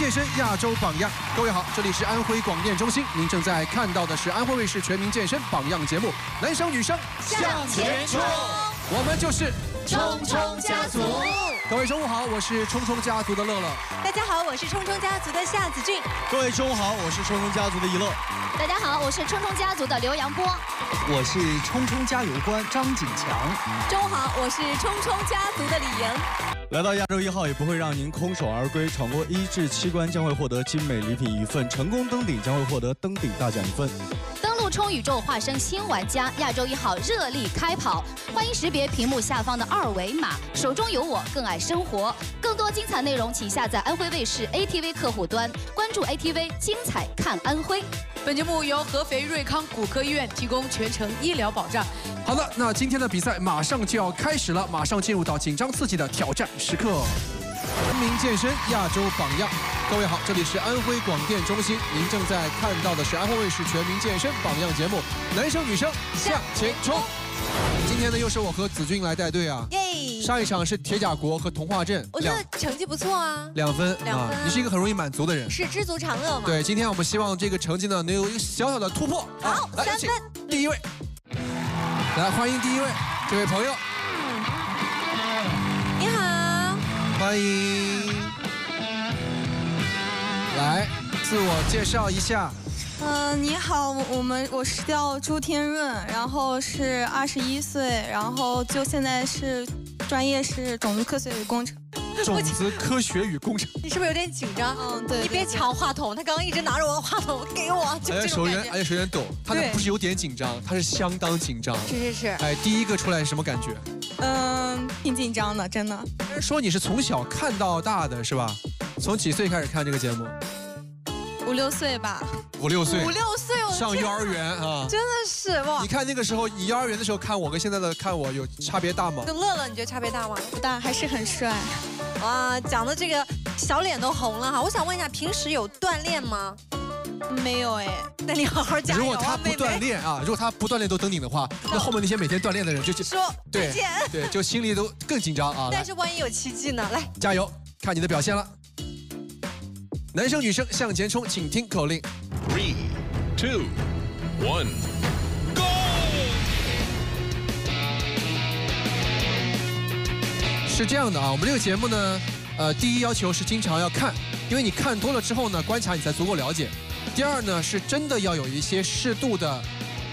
健身亚洲榜样。各位好，这里是安徽广电中心，您正在看到的是安徽卫视全民健身榜样节目，男生女生向前冲，我们就是冲冲家族。各位中午好，我是冲冲家族的乐乐。大家好，我是冲冲家族的夏子俊。各位中午好，我是冲冲家族的一乐。大家好，我是冲冲家族的刘洋波。我是冲冲加油官张景强。中午好，我是冲冲家族的李莹。来到亚洲一号也不会让您空手而归，闯过一至七关将会获得精美礼品一份，成功登顶将会获得登顶大奖一份。冲宇宙，化身新玩家，亚洲一号热力开跑，欢迎识别屏幕下方的二维码，手中有我，更爱生活。更多精彩内容，请下载安徽卫视 ATV 客户端，关注 ATV，精彩看安徽。本节目由合肥瑞康骨科医院提供全程医疗保障。好的，那今天的比赛马上就要开始了，马上进入到紧张刺激的挑战时刻。全民健身亚洲榜样，各位好，这里是安徽广电中心，您正在看到的是安徽卫视全民健身榜样节目，男生女生向前冲。今天呢，又是我和子俊来带队啊。耶！上一场是铁甲国和童话镇，我觉得成绩不错啊。两分，两分。你是一个很容易满足的人。是知足常乐嘛？对，今天我们希望这个成绩呢，能有一个小小的突破。好，三分。第一位，来欢迎第一位这位朋友。欢迎。来，自我介绍一下。嗯，你好，我们我是叫朱天润，然后是二十一岁，然后就现在是专业是种子科学与工程。种子科学与工程。你是不是有点紧张？嗯，对。你别抢话筒，他刚刚一直拿着我的话筒给我，就这手有点，而且手有点抖。他那不是有点紧张，他是相当紧张。是是是。哎，第一个出来是什么感觉？嗯，挺紧张的，真的。说你是从小看到大的是吧？从几岁开始看这个节目？五六岁吧。五六岁，五六岁，上幼儿园啊，真的是哇！你看那个时候，你幼儿园的时候看我跟现在的看我有差别大吗？跟乐乐，你觉得差别大吗？不大，还是很帅。哇，讲的这个小脸都红了哈！我想问一下，平时有锻炼吗？没有哎，那你好好加油如果他不锻炼啊，如果他不锻炼都登顶的话，那后面那些每天锻炼的人就说对对，就心里都更紧张啊。但是万一有奇迹呢？来，加油，看你的表现了。男生女生向前冲，请听口令。Three, two, one, go！是这样的啊，我们这个节目呢，呃，第一要求是经常要看，因为你看多了之后呢，观察你才足够了解。第二呢，是真的要有一些适度的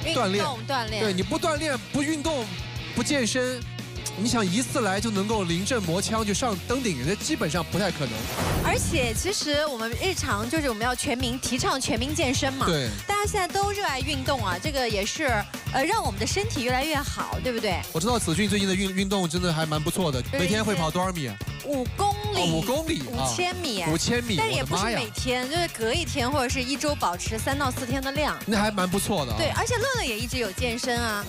锻炼，锻炼。对，你不锻炼、不运动、不健身。你想一次来就能够临阵磨枪就上登顶，那基本上不太可能。而且其实我们日常就是我们要全民提倡全民健身嘛，对，大家现在都热爱运动啊，这个也是呃让我们的身体越来越好，对不对？我知道子俊最近的运运动真的还蛮不错的，每天会跑多少米？五公里，五公里，五千米，五千米，但也不是每天，就是隔一天或者是一周保持三到四天的量，那还蛮不错的。对，而且乐乐也一直有健身啊。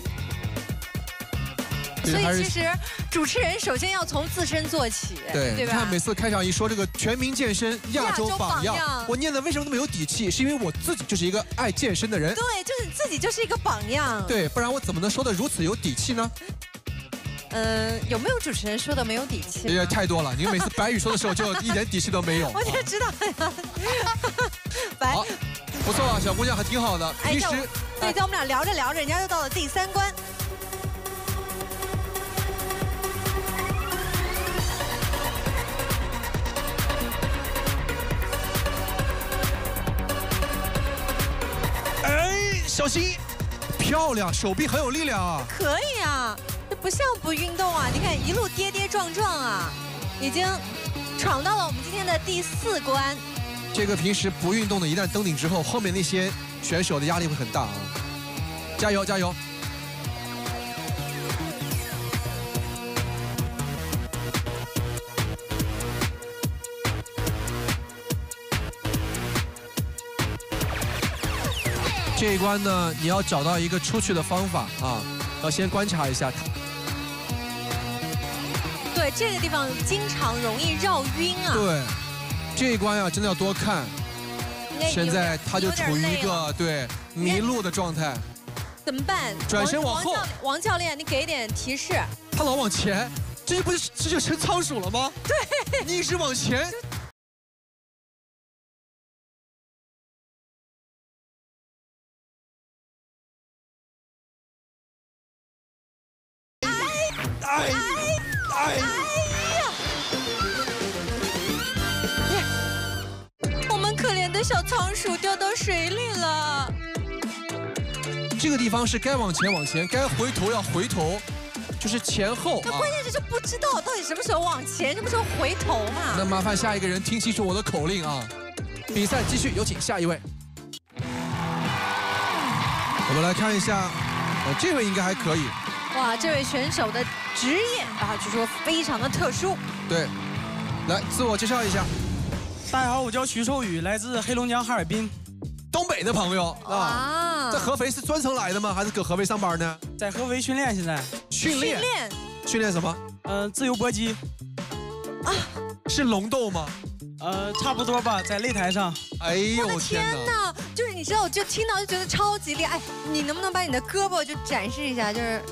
所以其实主持人首先要从自身做起，对对吧？看每次开场一说这个全民健身亚洲榜样，我念的为什么那么有底气？是因为我自己就是一个爱健身的人。对，就是自己就是一个榜样。对，不然我怎么能说的如此有底气呢？嗯，有没有主持人说的没有底气？也太多了，你每次白宇说的时候就一点底气都没有。我就知道呀。白，不错啊，小姑娘还挺好的。平时，对，在我们俩聊着聊着，人家就到了第三关。小心，漂亮，手臂很有力量啊！可以啊，这不像不运动啊！你看一路跌跌撞撞啊，已经闯到了我们今天的第四关。这个平时不运动的，一旦登顶之后，后面那些选手的压力会很大啊！加油，加油！这一关呢，你要找到一个出去的方法啊，要先观察一下他。对，这个地方经常容易绕晕啊。对，这一关呀，真的要多看。现在他就处于一个对迷路的状态。怎么办？转身往后。王教练，你给点提示。他老往前，这就不是这就成仓鼠了吗？对，你一直往前。哎哎呀，我们可怜的小仓鼠掉到水里了。这个地方是该往前往前，该回头要回头，就是前后啊。他关键就是不知道到底什么时候往前，什么时候回头嘛那。麻烦下一个人听清楚我的口令啊！比赛继续，有请下一位。我们来看一下，呃，这位应该还可以。哇，这位选手的职业啊，据说非常的特殊。对，来自我介绍一下，大家好，我叫徐寿宇，来自黑龙江哈尔滨，东北的朋友啊。啊，在合肥是专程来的吗？还是搁合肥上班呢？在合肥训练，现在，训练训练训练什么？呃，自由搏击，啊是龙斗吗？呃，差不多吧，在擂台上，哎呦我的天哪！呐，就是你知道，我就听到就觉得超级厉害。哎，你能不能把你的胳膊就展示一下？就是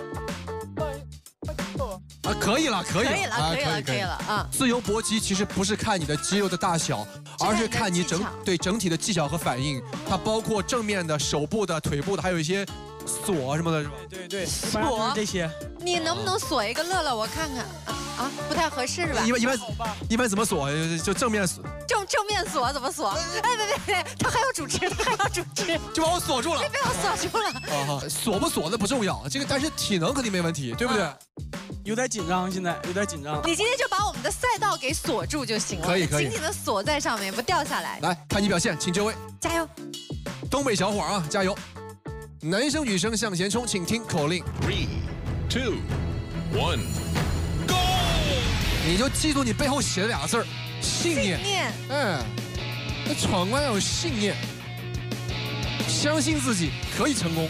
啊，可以了，可以了，可以了，啊可以了，可以了。啊！自由搏击其实不是看你的肌肉的大小，而是看你整对整体的技巧和反应。它包括正面的、手部的、腿部的，还有一些锁什么的，是吧？对对对，基本上就是这些，你能不能锁一个乐乐？我看看啊啊，不太合适是吧一？般一般，一般怎么锁？就正面锁，正正面锁怎么锁？哎，别别别，他还要主持，他还要主持，就把我锁住了。被我锁住了。啊哈，锁不锁的不重要，这个但是体能肯定没问题，对不对？啊有点紧张，现在有点紧张。你今天就把我们的赛道给锁住就行了，可以可以紧紧的锁在上面，不掉下来。来看你表现，请就位，加油！东北小伙啊，加油！男生女生向前冲，请听口令，Three, two, one, go! 你就记住你背后写的俩字儿，信念。信念哎，那闯关要有信念，相信自己可以成功。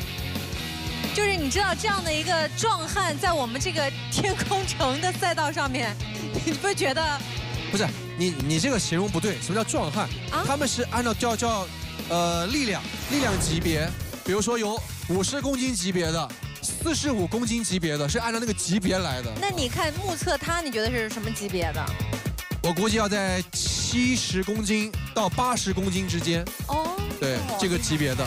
就是你知道这样的一个壮汉，在我们这个天空城的赛道上面，你不觉得不是你，你这个形容不对。什么叫壮汉？啊他们是按照叫叫呃力量力量级别，比如说有五十公斤级别的，四十五公斤级别的，是按照那个级别来的。那你看目测他，你觉得是什么级别的？我估计要在七十公斤到八十公斤之间，哦，对这个级别的。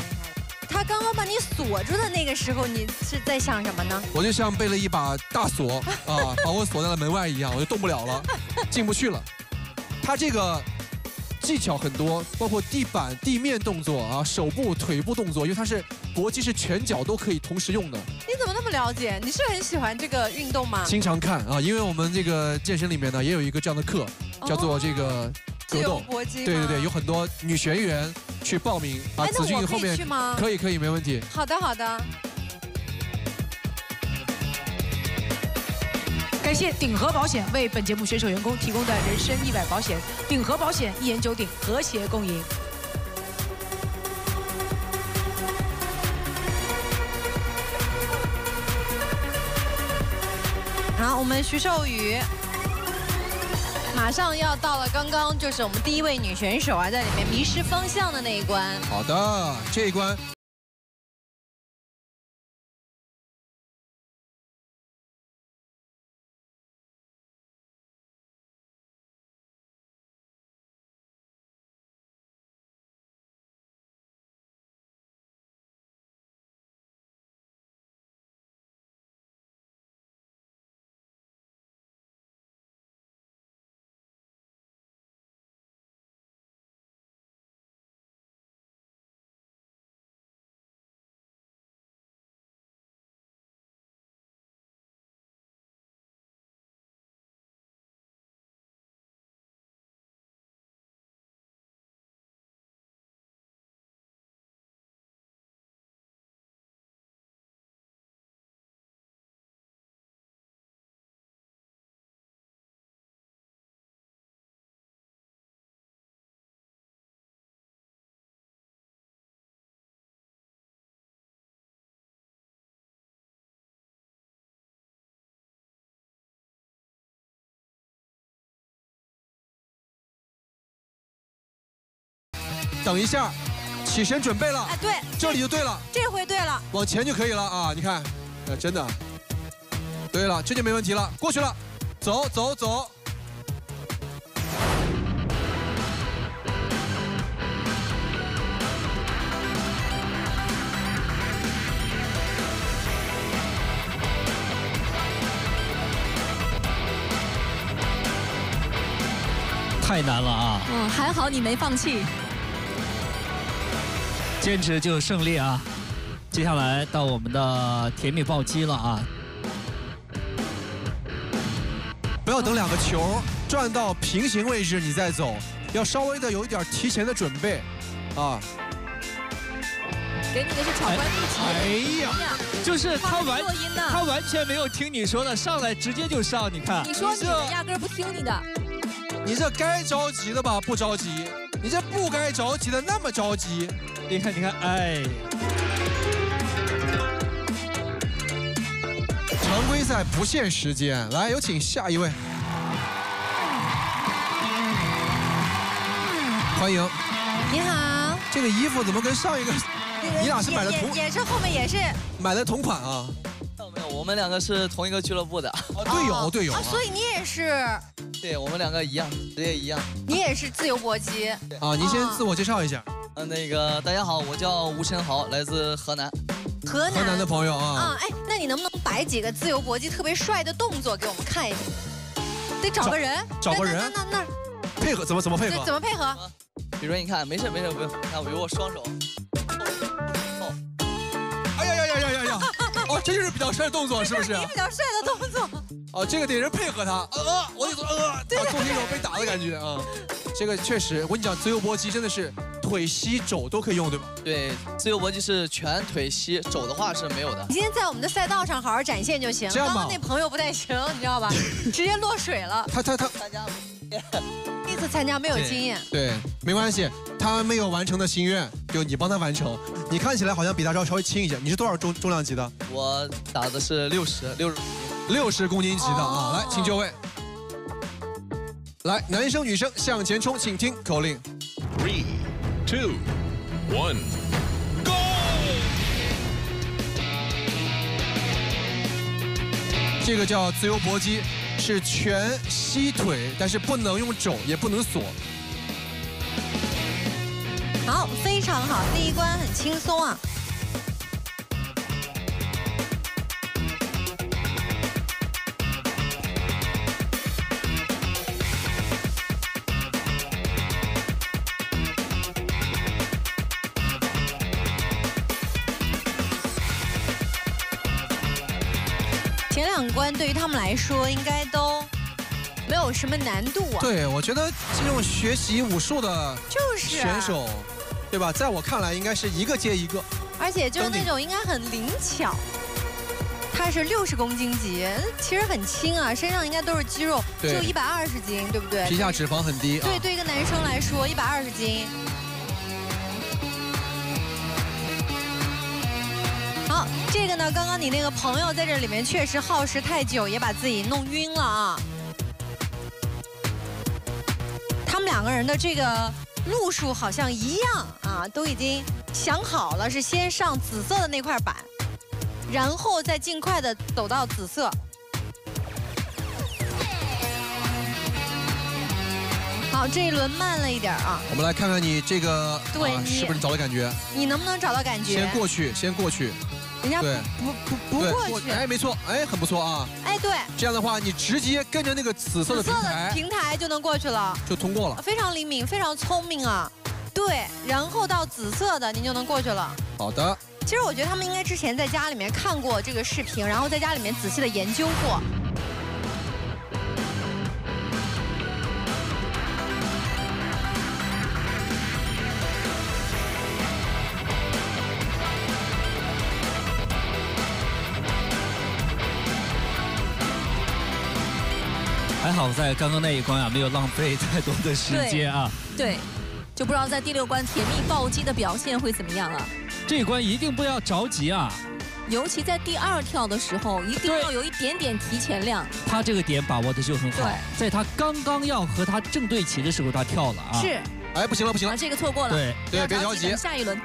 他刚刚把你锁住的那个时候，你是在想什么呢？我就像被了一把大锁啊，把我锁在了门外一样，我就动不了了，进不去了。他这个技巧很多，包括地板、地面动作啊，手部、腿部动作，因为它是搏击是全脚都可以同时用的。你怎么那么了解？你是很喜欢这个运动吗？经常看啊，因为我们这个健身里面呢也有一个这样的课，叫做这个格斗。搏击对对对，有很多女学员去报名啊。子俊后面去吗？可以可以没问题。好的好的。感谢鼎和保险为本节目选手员工提供的人身意外保险。鼎和保险一言九鼎，和谐共赢。好，我们徐寿宇马上要到了，刚刚就是我们第一位女选手啊，在里面迷失方向的那一关。好的，这一关等一下起身准备了。哎对。这里就对了。这回对了。往前就可以了啊你看。呃真的。对了这就没问题了。过去了。走走走。太难了啊。嗯还好你没放弃。坚持就有胜利啊！接下来到我们的甜蜜暴击了啊！不要等两个球转到平行位置你再走，要稍微的有一点提前的准备，啊！给你的是巧关秘籍。哎呀，就是他完他完全没有听你说的，上来直接就上，你看。你说你压根儿不听你的。你这该着急的吧不着急，你这不该着急的那么着急。你看，你看，哎。常规赛不限时间，来有请下一位，欢迎。你好，这个衣服怎么跟上一个？你俩是买的同也也是后面也是买的同款啊？没有，我们两个是同一个俱乐部的。哦，队友，队友啊，所以你也是，对我们两个一样，职业一样。你也是自由搏击啊？您先自我介绍一下。嗯，那个大家好，我叫吴晨豪，来自河南。河南河南的朋友啊。啊，哎，那你能不能摆几个自由搏击特别帅的动作给我们看一下？得找个人，找个人，那那那配合怎么怎么配合？怎么配合？比如说你看，没事没事，不用，看我有我双手。哦，这就是比较帅的动作，是不是？你 比较帅的动作。哦，这个得人配合他。呃，我得说呃，做那种被打的感觉啊。这个确实，我跟你讲，自由搏击真的是腿、膝、肘都可以用，对吧？对，自由搏击是全、腿、膝，肘的话是没有的。你今天在我们的赛道上好好展现就行。这样吧。刚刚那朋友不太行，你知道吧？直接落水了。他他他参加第一次参加没有经验。对，没关系，他没有完成的心愿，就你帮他完成。你看起来好像比他稍稍微轻一些，你是多少重重量级的？我打的是六十六十六十公斤级的啊！来，请就位。来，男生女生向前冲，请听口令：Three, two, one, go！这个叫自由搏击，是全膝腿，但是不能用肘，也不能锁。好，非常好，第一关很轻松啊。他们来说应该都没有什么难度啊。对，我觉得这种学习武术的就是选手，对吧？在我看来，应该是一个接一个，而且就是那种应该很灵巧。他是六十公斤级，其实很轻啊，身上应该都是肌肉，只有一百二十斤，对不对？皮下脂肪很低。对，对一个男生来说，一百二十斤。这个呢，刚刚你那个朋友在这里面确实耗时太久，也把自己弄晕了啊。他们两个人的这个路数好像一样啊，都已经想好了，是先上紫色的那块板，然后再尽快的走到紫色。好，这一轮慢了一点啊。我们来看看你这个，对，啊、是不是找到感觉？你能不能找到感觉？先过去，先过去。人家对不不不过去，哎，没错，哎，很不错啊。哎，对。这样的话，你直接跟着那个紫色的平台，平台就能过去了，就通过了。非常灵敏，非常聪明啊。对，然后到紫色的，您就能过去了。好的。其实我觉得他们应该之前在家里面看过这个视频，然后在家里面仔细的研究过。好在刚刚那一关啊，没有浪费太多的时间啊。对，就不知道在第六关甜蜜暴击的表现会怎么样啊。这一关一定不要着急啊，尤其在第二跳的时候，一定要有一点点提前量。他这个点把握的就很好，在他刚刚要和他正对齐的时候，他跳了啊。是。哎，不行了，不行了，这个错过了。对对，别着急，下一轮。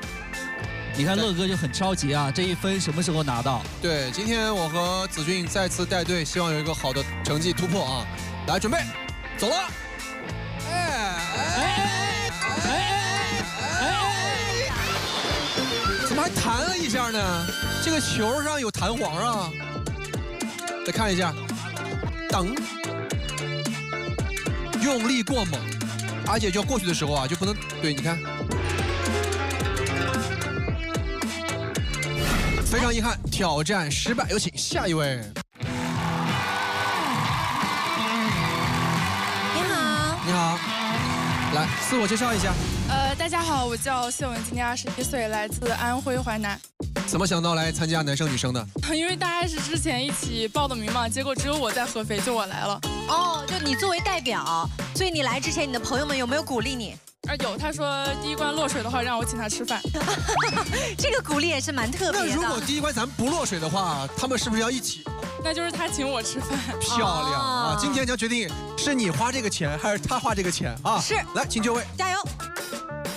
你看乐哥就很着急啊，这一分什么时候拿到？对，今天我和子俊再次带队，希望有一个好的成绩突破啊！来，准备，走了。哎哎哎哎哎哎！怎么还弹了一下呢？这个球上有弹簧啊！再看一下，等，用力过猛，阿姐就要过去的时候啊，就不能对，你看，非常遗憾，挑战失败。有请下一位。你好，来自我介绍一下，呃，大家好，我叫谢文，今年二十一岁，来自安徽淮南。怎么想到来参加男生女生的？因为大家是之前一起报的名嘛，结果只有我在合肥，就我来了。哦，就你作为代表，所以你来之前，你的朋友们有没有鼓励你？啊，有，他说第一关落水的话，让我请他吃饭。这个鼓励也是蛮特别的。那如果第一关咱们不落水的话，他们是不是要一起？那就是他请我吃饭。漂亮啊！今天将决定是你花这个钱还是他花这个钱啊？是，来，请就位，加油！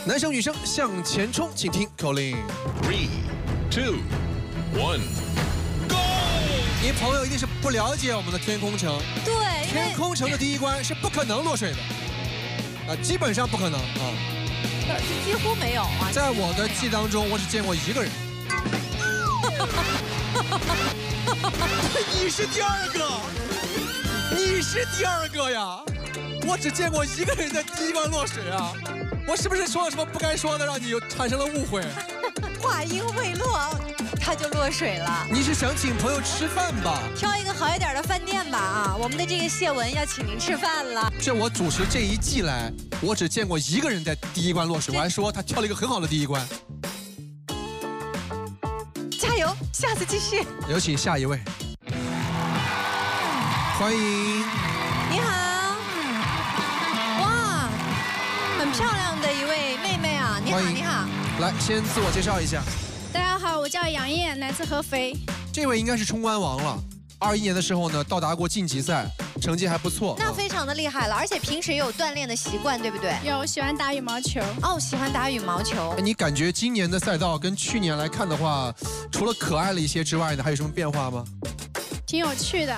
男生女生向前冲，请听口令：Three, two, one, go！你朋友一定是不了解我们的天空城。对，天空城的第一关是不可能落水的。啊，基本上不可能啊，几乎没有啊。在我的记忆当中，我只见过一个人。你是第二个，你是第二个呀！我只见过一个人在第一关落水啊！我是不是说了什么不该说的，让你有产生了误会？话音未落，他就落水了。你是想请朋友吃饭吧？挑一个好一点的饭店吧啊！我们的这个谢文要请您吃饭了。这我主持这一季来，我只见过一个人在第一关落水，我还说他挑了一个很好的第一关。加油，下次继续。有请下一位，欢迎。来，先自我介绍一下。大家好，我叫杨艳，来自合肥。这位应该是冲关王了。二一年的时候呢，到达过晋级赛，成绩还不错。那非常的厉害了，而且平时也有锻炼的习惯，对不对？有，喜欢打羽毛球。哦，喜欢打羽毛球。你感觉今年的赛道跟去年来看的话，除了可爱了一些之外呢，还有什么变化吗？挺有趣的。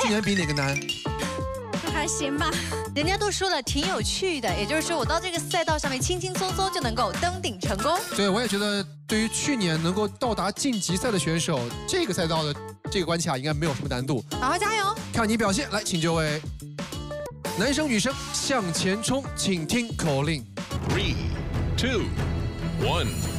去年比哪个难？还行吧，人家都说了挺有趣的，也就是说我到这个赛道上面轻轻松松就能够登顶成功。对，我也觉得对于去年能够到达晋级赛的选手，这个赛道的这个关卡应该没有什么难度。好好加油，看你表现，来，请就位。男生女生向前冲，请听口令：Three, two, one。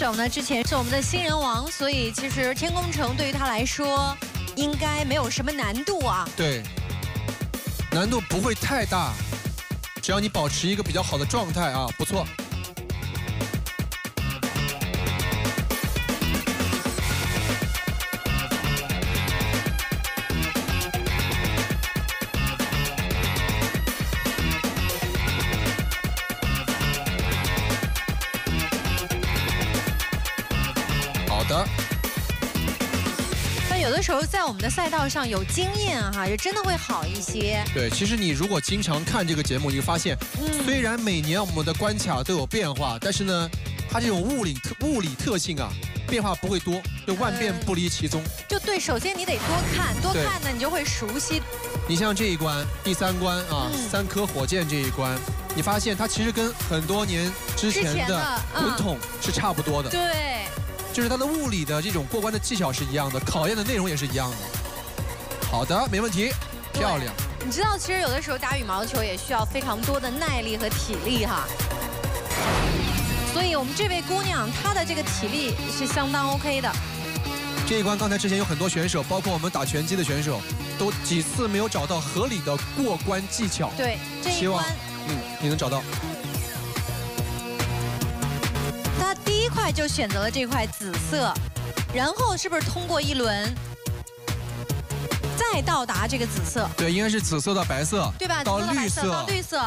手呢？之前是我们的新人王，所以其实天空城对于他来说应该没有什么难度啊。对，难度不会太大，只要你保持一个比较好的状态啊，不错。时候在我们的赛道上有经验哈，就真的会好一些。对，其实你如果经常看这个节目，你会发现，虽然每年我们的关卡都有变化，但是呢，它这种物理特物理特性啊，变化不会多，就万变不离其宗。就对，首先你得多看，多看呢，你就会熟悉。你像这一关第三关啊，三颗火箭这一关，你发现它其实跟很多年之前的滚筒是差不多的。对。就是它的物理的这种过关的技巧是一样的，考验的内容也是一样的。好的，没问题，漂亮。你知道，其实有的时候打羽毛球也需要非常多的耐力和体力哈。所以我们这位姑娘她的这个体力是相当 OK 的。这一关刚才之前有很多选手，包括我们打拳击的选手，都几次没有找到合理的过关技巧。对，这一关，嗯，你能找到。快就选择了这块紫色，然后是不是通过一轮，再到达这个紫色？对，应该是紫色到白色，对吧？到绿色，到绿色，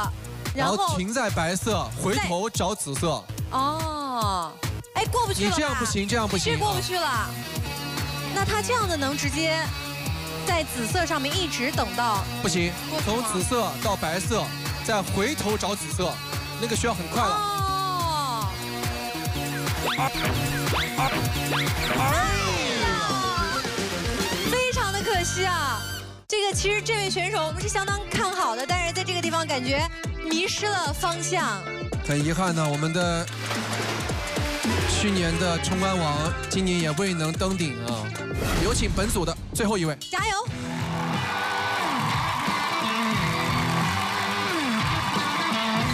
然后停在白色，回头找紫色。哦，哎，过不去了。你这样不行，这样不行，过不去了。那他这样的能直接在紫色上面一直等到？不行，从紫色到白色，再回头找紫色，那个需要很快了。惜啊，这个其实这位选手我们是相当看好的，但是在这个地方感觉迷失了方向。很遗憾呢，我们的去年的冲关王今年也未能登顶啊。有请本组的最后一位，加油！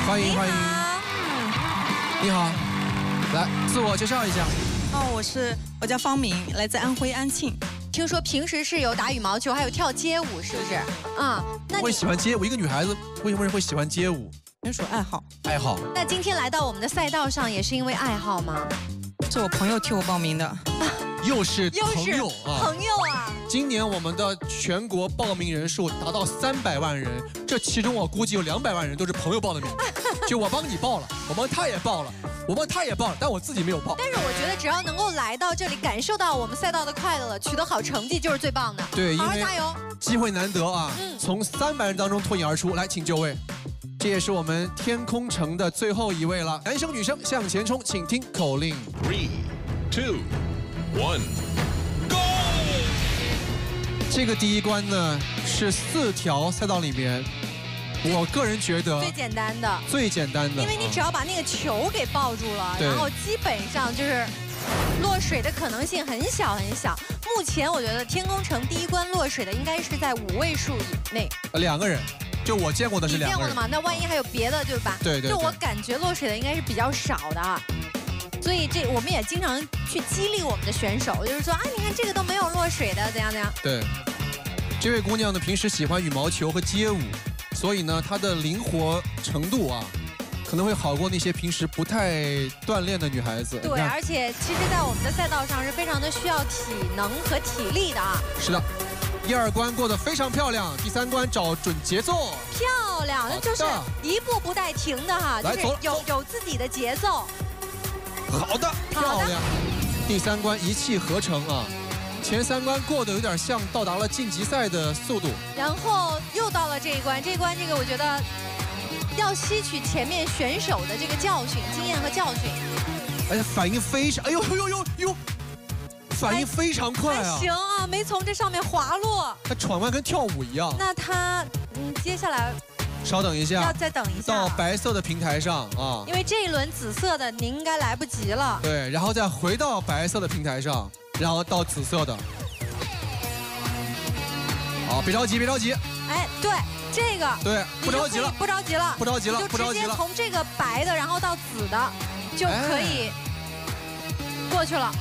欢迎欢迎，你好，来自我介绍一下。哦，我是我叫方明，来自安徽安庆。听说平时是有打羽毛球，还有跳街舞，是不是？啊，那会喜欢街舞？一个女孩子为什么会喜欢街舞？纯属爱好。爱好。那今天来到我们的赛道上，也是因为爱好吗？是我朋友替我报名的。又是朋友啊！朋友啊！今年我们的全国报名人数达到三百万人，这其中我估计有两百万人都是朋友报的名。就我帮你报了，我帮他也报了，我帮他也报了，但我自己没有报。但是我觉得只要能够来到这里，感受到我们赛道的快乐了，取得好成绩就是最棒的。对，好好加油！机会难得啊！嗯从三百人当中脱颖而出，来，请就位。这也是我们天空城的最后一位了，男生女生向前冲，请听口令：three, two。One, go！这个第一关呢是四条赛道里面，我个人觉得最简单的，最简单的，因为你只要把那个球给抱住了，然后基本上就是落水的可能性很小很小。目前我觉得天空城第一关落水的应该是在五位数以内，两个人，就我见过的是两个人。见过的吗？那万一还有别的，对吧？对对。就我感觉落水的应该是比较少的。所以这我们也经常去激励我们的选手，就是说啊，你看这个都没有落水的，怎样怎样。对，这位姑娘呢，平时喜欢羽毛球和街舞，所以呢，她的灵活程度啊，可能会好过那些平时不太锻炼的女孩子。对，而且其实，在我们的赛道上是非常的需要体能和体力的啊。是的，一二关过得非常漂亮，第三关找准节奏。漂亮，那就是一步不带停的哈，就是有有自己的节奏。好的，漂亮。第三关一气呵成啊，前三关过得有点像到达了晋级赛的速度。然后又到了这一关，这一关这个我觉得要吸取前面选手的这个教训、经验和教训。哎呀，反应非常，哎呦呦呦呦呦，反应非常快啊！行啊，没从这上面滑落。他闯关跟跳舞一样。那他，嗯，接下来。稍等一下，要再等一下。到白色的平台上啊，因为这一轮紫色的您应该来不及了。对，然后再回到白色的平台上，然后到紫色的。好，别着急，别着急。哎，对，这个对，不着急了，不着急了，不着急了，不着急了。从这个白的，然后到紫的，就可以过去了。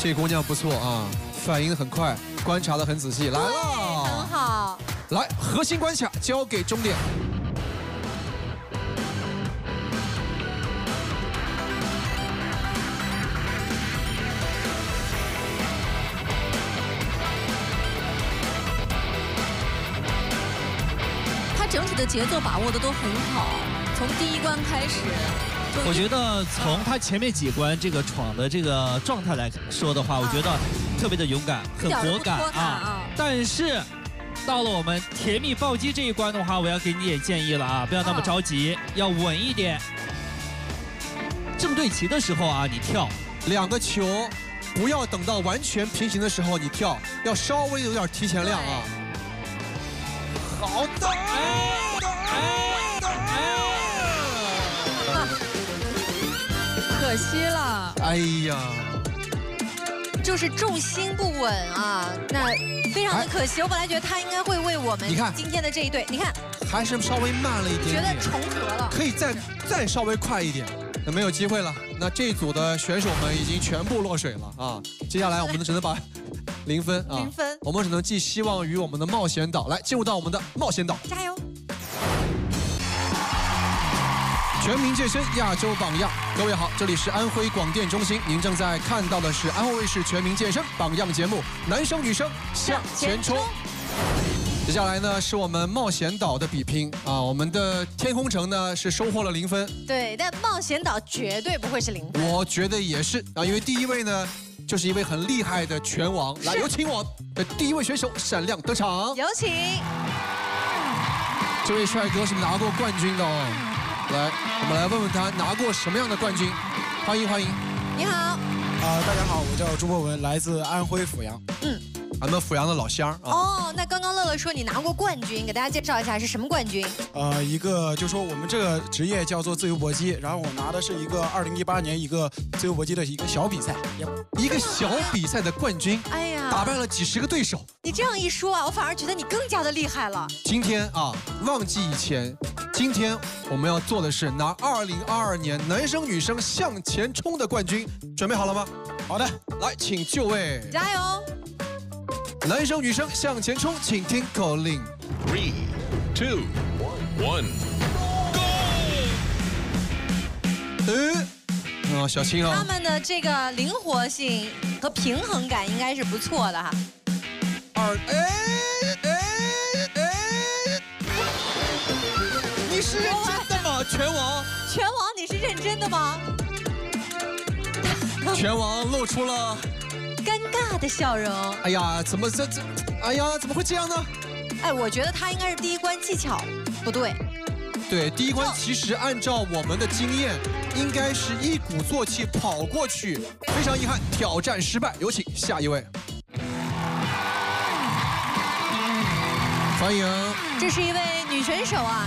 这姑娘不错啊，反应很快，观察的很仔细，来了，很好。来，核心关卡交给终点。整体的节奏把握的都很好，从第一关开始。我觉得从他前面几关这个闯的这个状态来说的话，我觉得特别的勇敢，很果敢啊。但是。到了我们甜蜜暴击这一关的话，我要给你点建议了啊，不要那么着急，要稳一点。正对齐的时候啊，你跳两个球，不要等到完全平行的时候你跳，要稍微有点提前量啊。好的，可惜了。哎呀。就是重心不稳啊，那非常的可惜。我本来觉得他应该会为我们，你看今天的这一队，你看还是稍微慢了一点，觉得重合了，可以再再稍微快一点，那没有机会了。那这一组的选手们已经全部落水了啊！接下来我们只能把零分啊，零分，我们只能寄希望于我们的冒险岛，来进入到我们的冒险岛，加油！全民健身亚洲榜样，各位好，这里是安徽广电中心，您正在看到的是安徽卫视全民健身榜样节目，男生女生向前冲。接下来呢是我们冒险岛的比拼。啊，我们的天空城呢是收获了零分，对，但冒险岛绝对不会是零分，我觉得也是。啊，因为第一位呢就是一位很厉害的拳王，来有请我的第一位选手闪亮登场，有请，这位帅哥是拿过冠军的哦。来，我们来问问他拿过什么样的冠军？欢迎欢迎。你好。啊，大家好，我叫朱博文，来自安徽阜阳。嗯。俺们阜阳的老乡啊。哦，那刚刚乐乐说你拿过冠军，给大家介绍一下是什么冠军？呃，一个就说我们这个职业叫做自由搏击，然后我拿的是一个二零一八年一个自由搏击的一个小比赛，一个小比赛的冠军，哎呀，打败了几十个对手。你这样一说啊，我反而觉得你更加的厉害了。今天啊，忘记以前，今天我们要做的是拿二零二二年男生女生向前冲的冠军，准备好了吗？好的，来，请就位，加油！男生女生向前冲，请听口令：three, two, one, go！呃，啊，小心啊！他们的这个灵活性和平衡感应该是不错的哈。二，哎哎哎！你是认真的吗，拳王？拳王，你是认真的吗？拳王露出了尴尬的笑容。哎呀，怎么这这？哎呀，怎么会这样呢？哎，我觉得他应该是第一关技巧不对。对，第一关其实按照我们的经验，应该是一鼓作气跑过去。非常遗憾，挑战失败。有请下一位。欢迎，这是一位女选手啊。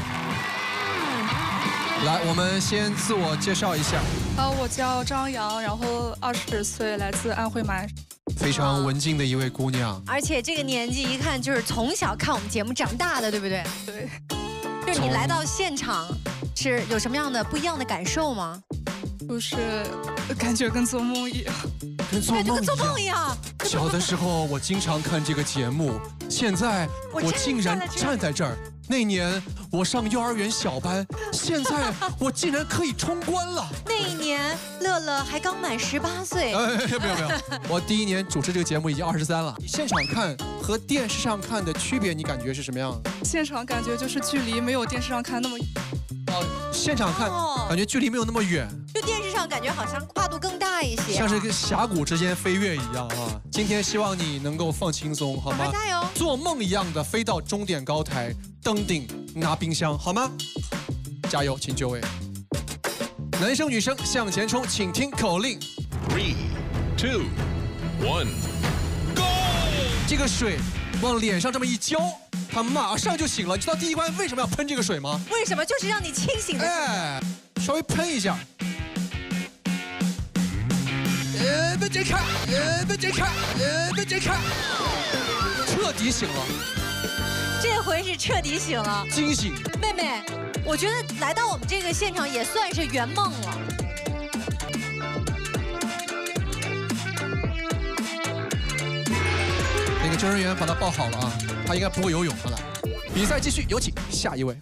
来，我们先自我介绍一下。呃，我叫张扬，然后二十岁，来自安徽马。非常文静的一位姑娘，而且这个年纪一看就是从小看我们节目长大的，对不对？对。就是你来到现场，是有什么样的不一样的感受吗？就是感觉跟做梦一样，跟做梦跟做梦一样。小的时候我经常看这个节目，现在我竟然站在这儿。那年我上幼儿园小班，现在我竟然可以冲关了。那一年乐乐还刚满十八岁。哎，没有没有，我第一年主持这个节目已经二十三了。现场看和电视上看的区别，你感觉是什么样？现场感觉就是距离没有电视上看那么。哦，现场看感觉距离没有那么远。就电视上感觉好像跨度更大一些，像是跟峡谷之间飞跃一样啊！今天希望你能够放轻松，好吗？加油！做梦一样的飞到终点高台。登顶拿冰箱好吗？加油，请就位。男生女生向前冲，请听口令：three, two, one, go！这个水往脸上这么一浇，他马上就醒了。你知道第一关为什么要喷这个水吗？为什么？就是让你清醒的。哎，稍微喷一下。呃，被解开，呃，被解开，呃，被解开，彻底醒了。这回是彻底醒了，惊醒。妹妹，我觉得来到我们这个现场也算是圆梦了。那个救生员把他抱好了啊，他应该不会游泳了。比赛继续，有请下一位。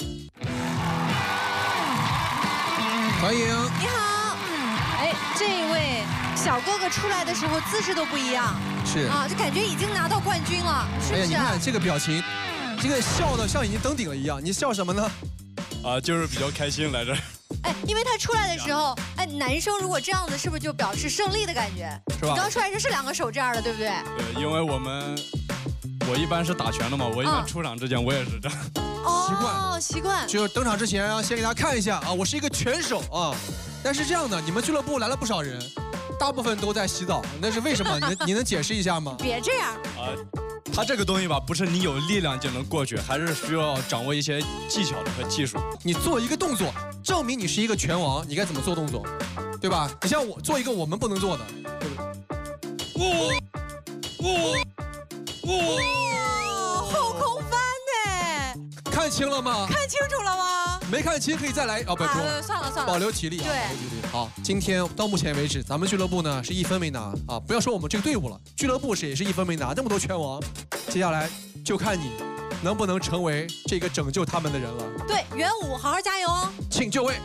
欢迎。你好。哎，这位小哥哥出来的时候姿势都不一样。是。啊，就感觉已经拿到冠军了。哎呀，你看这个表情。这个笑的像已经登顶了一样，你笑什么呢？啊，就是比较开心来着。哎，因为他出来的时候，哎，男生如果这样子，是不是就表示胜利的感觉？是吧？刚出来时是两个手这样的，对不对？对，因为我们我一般是打拳的嘛，我一般出场之前我也是这样。习惯哦，习惯。就是登场之前啊，先给大家看一下啊，我是一个拳手啊。但是这样的，你们俱乐部来了不少人，大部分都在洗澡，那是为什么？你能 你能解释一下吗？别这样。啊。他这个东西吧，不是你有力量就能过去，还是需要掌握一些技巧的和技术。你做一个动作，证明你是一个拳王，你该怎么做动作，对吧？你像我做一个我们不能做的，对不对？哇哇后空翻呢？看清了吗？看清楚了吗？没看清可以再来哦，不说算了算了，保留体力啊，保留体力。好，今天到目前为止，咱们俱乐部呢是一分没拿啊！不要说我们这个队伍了，俱乐部是也是一分没拿，那么多拳王，接下来就看你能不能成为这个拯救他们的人了。对，元武，好好加油哦！请就位，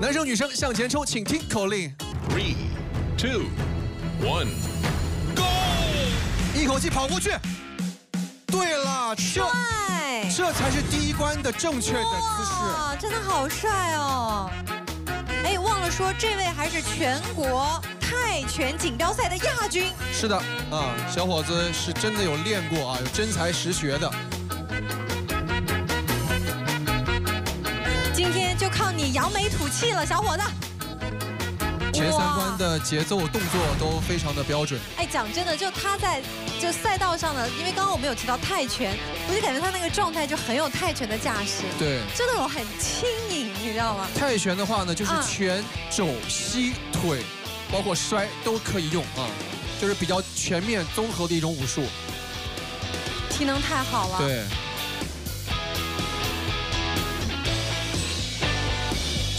男生女生向前冲，请听口令：three, two, one！一口气跑过去。对了，这这才是第一关的正确的姿势。真的好帅哦！哎，忘了说，这位还是全国泰拳锦标赛的亚军。是的，啊，小伙子是真的有练过啊，有真才实学的。今天就靠你扬眉吐气了，小伙子。前三关的节奏动作都非常的标准。哎，讲真的，就他在就赛道上的，因为刚刚我们有提到泰拳，我就感觉他那个状态就很有泰拳的架势，对，就那种很轻盈，你知道吗？泰拳的话呢，就是啊拳、肘、膝、腿，包括摔都可以用啊，就是比较全面综合的一种武术。体能太好了。对。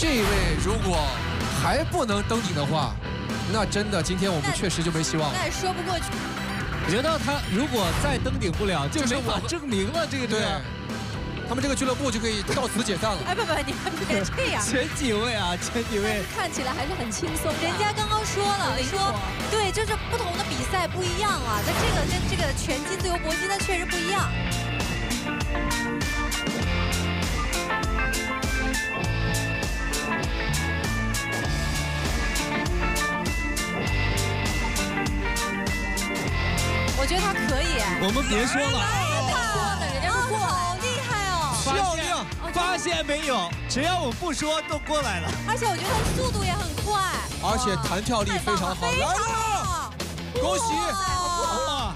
这一位如果还不能登顶的话，那真的今天我们确实就没希望了。那也说不过去。我觉得他如果再登顶不了，就就是没法我证明了这个这对。，他们这个俱乐部就可以到此解散了。哎，不不，你们别这样。前几位啊，前几位看起来还是很轻松。人家刚刚说了，说对，就是不同的比赛不一样啊。那这个跟这个拳击、自由搏击，那确实不一样。我觉得他可以。我们别说了，人家是过好厉害哦！漂亮发现没有？只要我不说，都过来了。而且我觉得他速度也很快。而且弹跳力非常好，来了，恭喜！哇，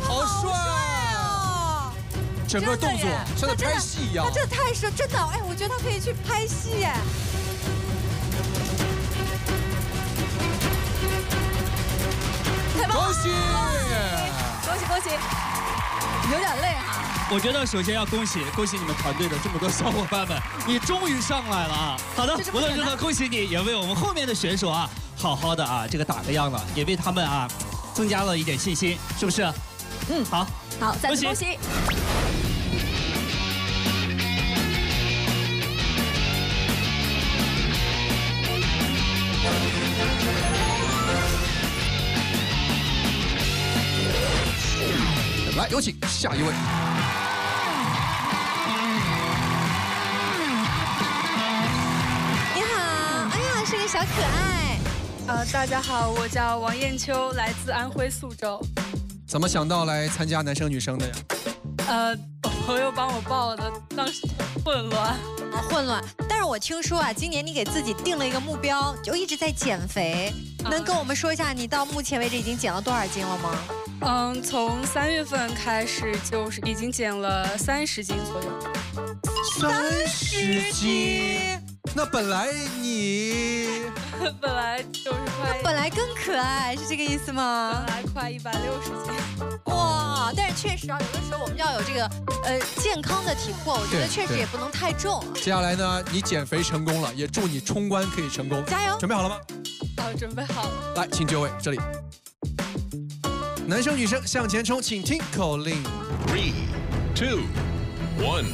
好帅哦！整个动作真的耶像在拍戏一样他。真的太帅，真的，哎，我觉得他可以去拍戏哎。太棒了！恭喜！恭喜恭喜，有点累哈。我觉得首先要恭喜恭喜你们团队的这么多小伙伴们，你终于上来了啊！好的无论如何，恭喜你，也为我们后面的选手啊，好好的啊这个打个样了，也为他们啊增加了一点信心，是不是？嗯，好，好，再次恭喜来，有请下一位。你好，哎呀，是个小可爱。呃，大家好，我叫王艳秋，来自安徽宿州。怎么想到来参加男生女生的呀？呃，朋友帮我报的，当时混乱。啊，混乱。我听说啊，今年你给自己定了一个目标，就一直在减肥。能跟我们说一下，你到目前为止已经减了多少斤了吗？嗯，从三月份开始就是已经减了三十斤左右。三十斤？那本来你 本来就是快，本来更可爱，是这个意思吗？本来快一百六十斤。哇！但是确实啊，有的时候我们要有这个呃健康的体魄，我觉得确实也不能太重。接下来呢，你减肥成功了，也祝你冲关可以成功。加油准备好了吗？好，准备好了。来，请就位，这里。男生女生向前冲，请听口令。Three, two, one,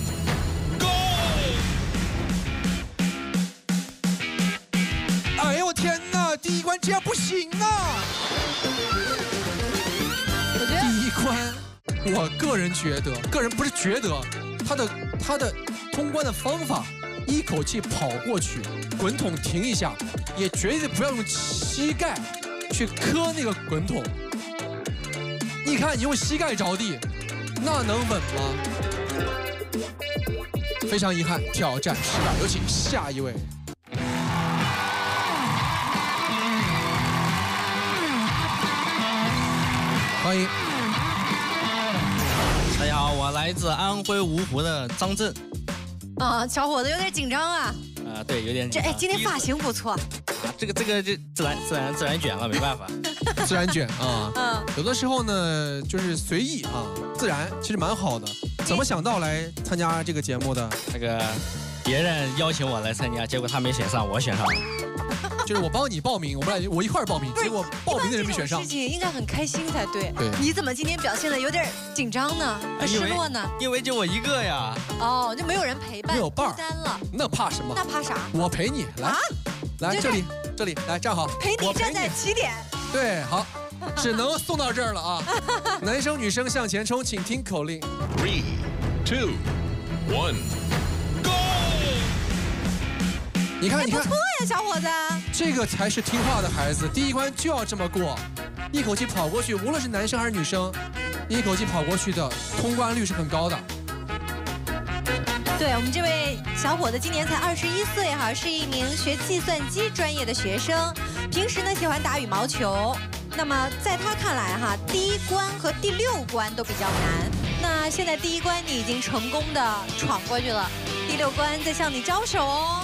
哎呦我天哪！第一关这样不行啊！我觉得第一关，我个人觉得，个人不是觉得，他的他的通关的方法，一口气跑过去，滚筒停一下，也绝对不要用膝盖去磕那个滚筒。你看，你用膝盖着地，那能稳吗？非常遗憾，挑战失败。有请下一位。欢迎。大家好，我来自安徽芜湖的张震。啊，小伙子有点紧张啊。啊、对，有点这哎，今天发型不错。啊，这个这个就自然自然自然卷了，没办法。自然卷啊，嗯，有的时候呢就是随意啊，自然其实蛮好的。怎么想到来参加这个节目的？那个别人邀请我来参加，结果他没选上，我选上了。就是我帮你报名，我们俩我一块儿报名，结果报名的人没选上事。情应该很开心才对。对你怎么今天表现的有点紧张呢？和失落呢？因为就我一个呀。哦，就没有人陪伴，没有伴儿孤单了。那怕什么？那怕啥？我陪你来，啊来这里这里来站好，陪你站在起点。对，好，只能送到这儿了啊！男生女生向前冲，请听口令。Three, two, one! 你看，你看不错，呀，小伙子。这个才是听话的孩子。第一关就要这么过，一口气跑过去，无论是男生还是女生，一口气跑过去的通关率是很高的。对我们这位小伙子今年才二十一岁哈，是一名学计算机专业的学生，平时呢喜欢打羽毛球。那么在他看来哈，第一关和第六关都比较难。那现在第一关你已经成功的闯过去了，第六关在向你招手哦。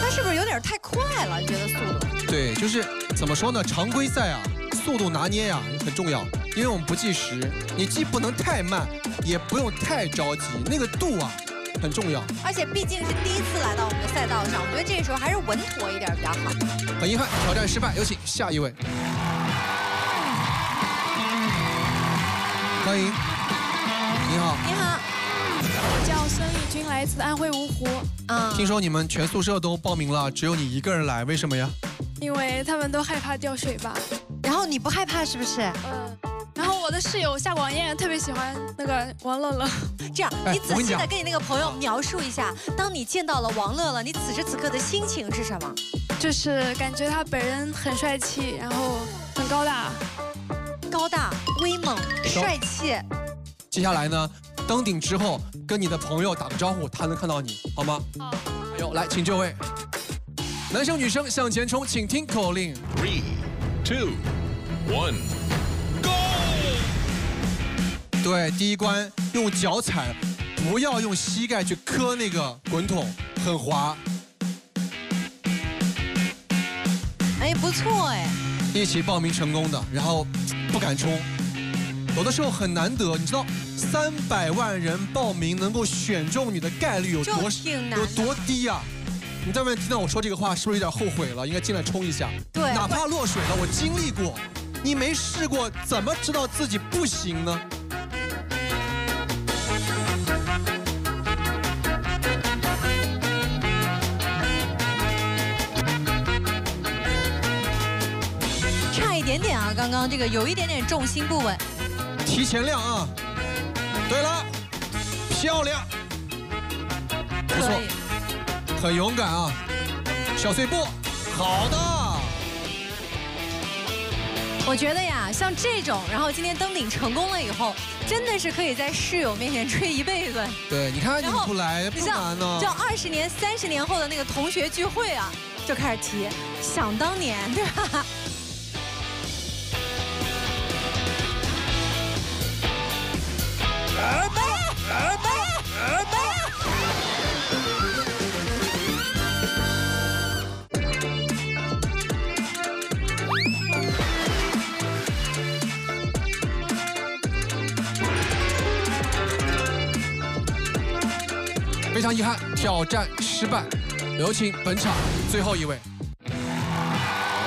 他是不是有点太快了？你觉得速度？对，就是怎么说呢？常规赛啊，速度拿捏呀、很重要，因为我们不计时，你既不能太慢，也不用太着急，那个度啊很重要。而且毕竟是第一次来到我们的赛道上，我觉得这个时候还是稳妥一点比较好。很遗憾，挑战失败，有请下一位。欢迎，叫孙丽君，来自安徽芜湖。啊听说你们全宿舍都报名了，只有你一个人来，为什么呀？因为他们都害怕掉水吧。然后你不害怕是不是？嗯。然后我的室友夏广燕特别喜欢那个王乐乐。这样，哎你仔细的跟你那个朋友描述一下，当你见到了王乐乐，你此时此刻的心情是什么？就是感觉他本人很帅气，然后很高大。高大、威猛、帅气。接下来呢，登顶之后跟你的朋友打个招呼，他能看到你，好吗？好。哎呦，来，请就位。男生女生向前冲，请听口令。Three, two, one. go！对，第一关用脚踩，不要用膝盖去磕那个滚筒，很滑。哎，不错哎。一起报名成功的，然后不敢冲，有的时候很难得，你知道，三百万人报名能够选中你的概率有多有多低啊、你在外面听到我说这个话，是不是有点后悔了？应该进来冲一下。对哪怕落水了，我经历过，你没试过，怎么知道自己不行呢？差一点点啊，刚刚这个有一点点重心不稳。提前亮啊！对了，漂亮，不错，很勇敢啊！小碎步，好的。我觉得呀，像这种，然后今天登顶成功了以后，真的是可以在室友面前吹一辈子。对，你看你不来不难呢。就二十年、三十年后的那个同学聚会啊，就开始提，想当年，对吧？常遗憾，挑战失败。有请本场最后一位。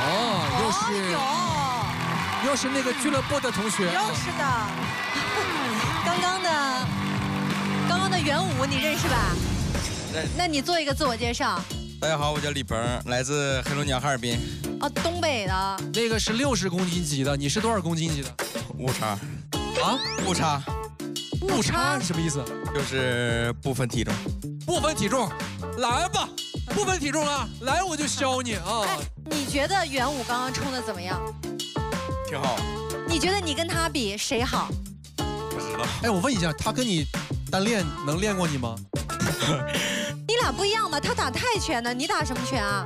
哦，又是又是那个俱乐部的同学。又是的，刚刚的刚刚的元武你认识吧？那你做一个自我介绍。大家好，我叫李鹏，来自黑龙江哈尔滨。哦，东北的。那个是六十公斤级的，你是多少公斤级的？误差。啊？误差。误差是什么意思？就是不分体重。不分体重，来吧，不分体重啊，来我就削你啊！你觉得元武刚刚冲的怎么样？挺好。你觉得你跟他比谁好？不知道。哎，我问一下，他跟你单练能练过你吗？你俩不一样吧？他打泰拳呢，你打什么拳啊？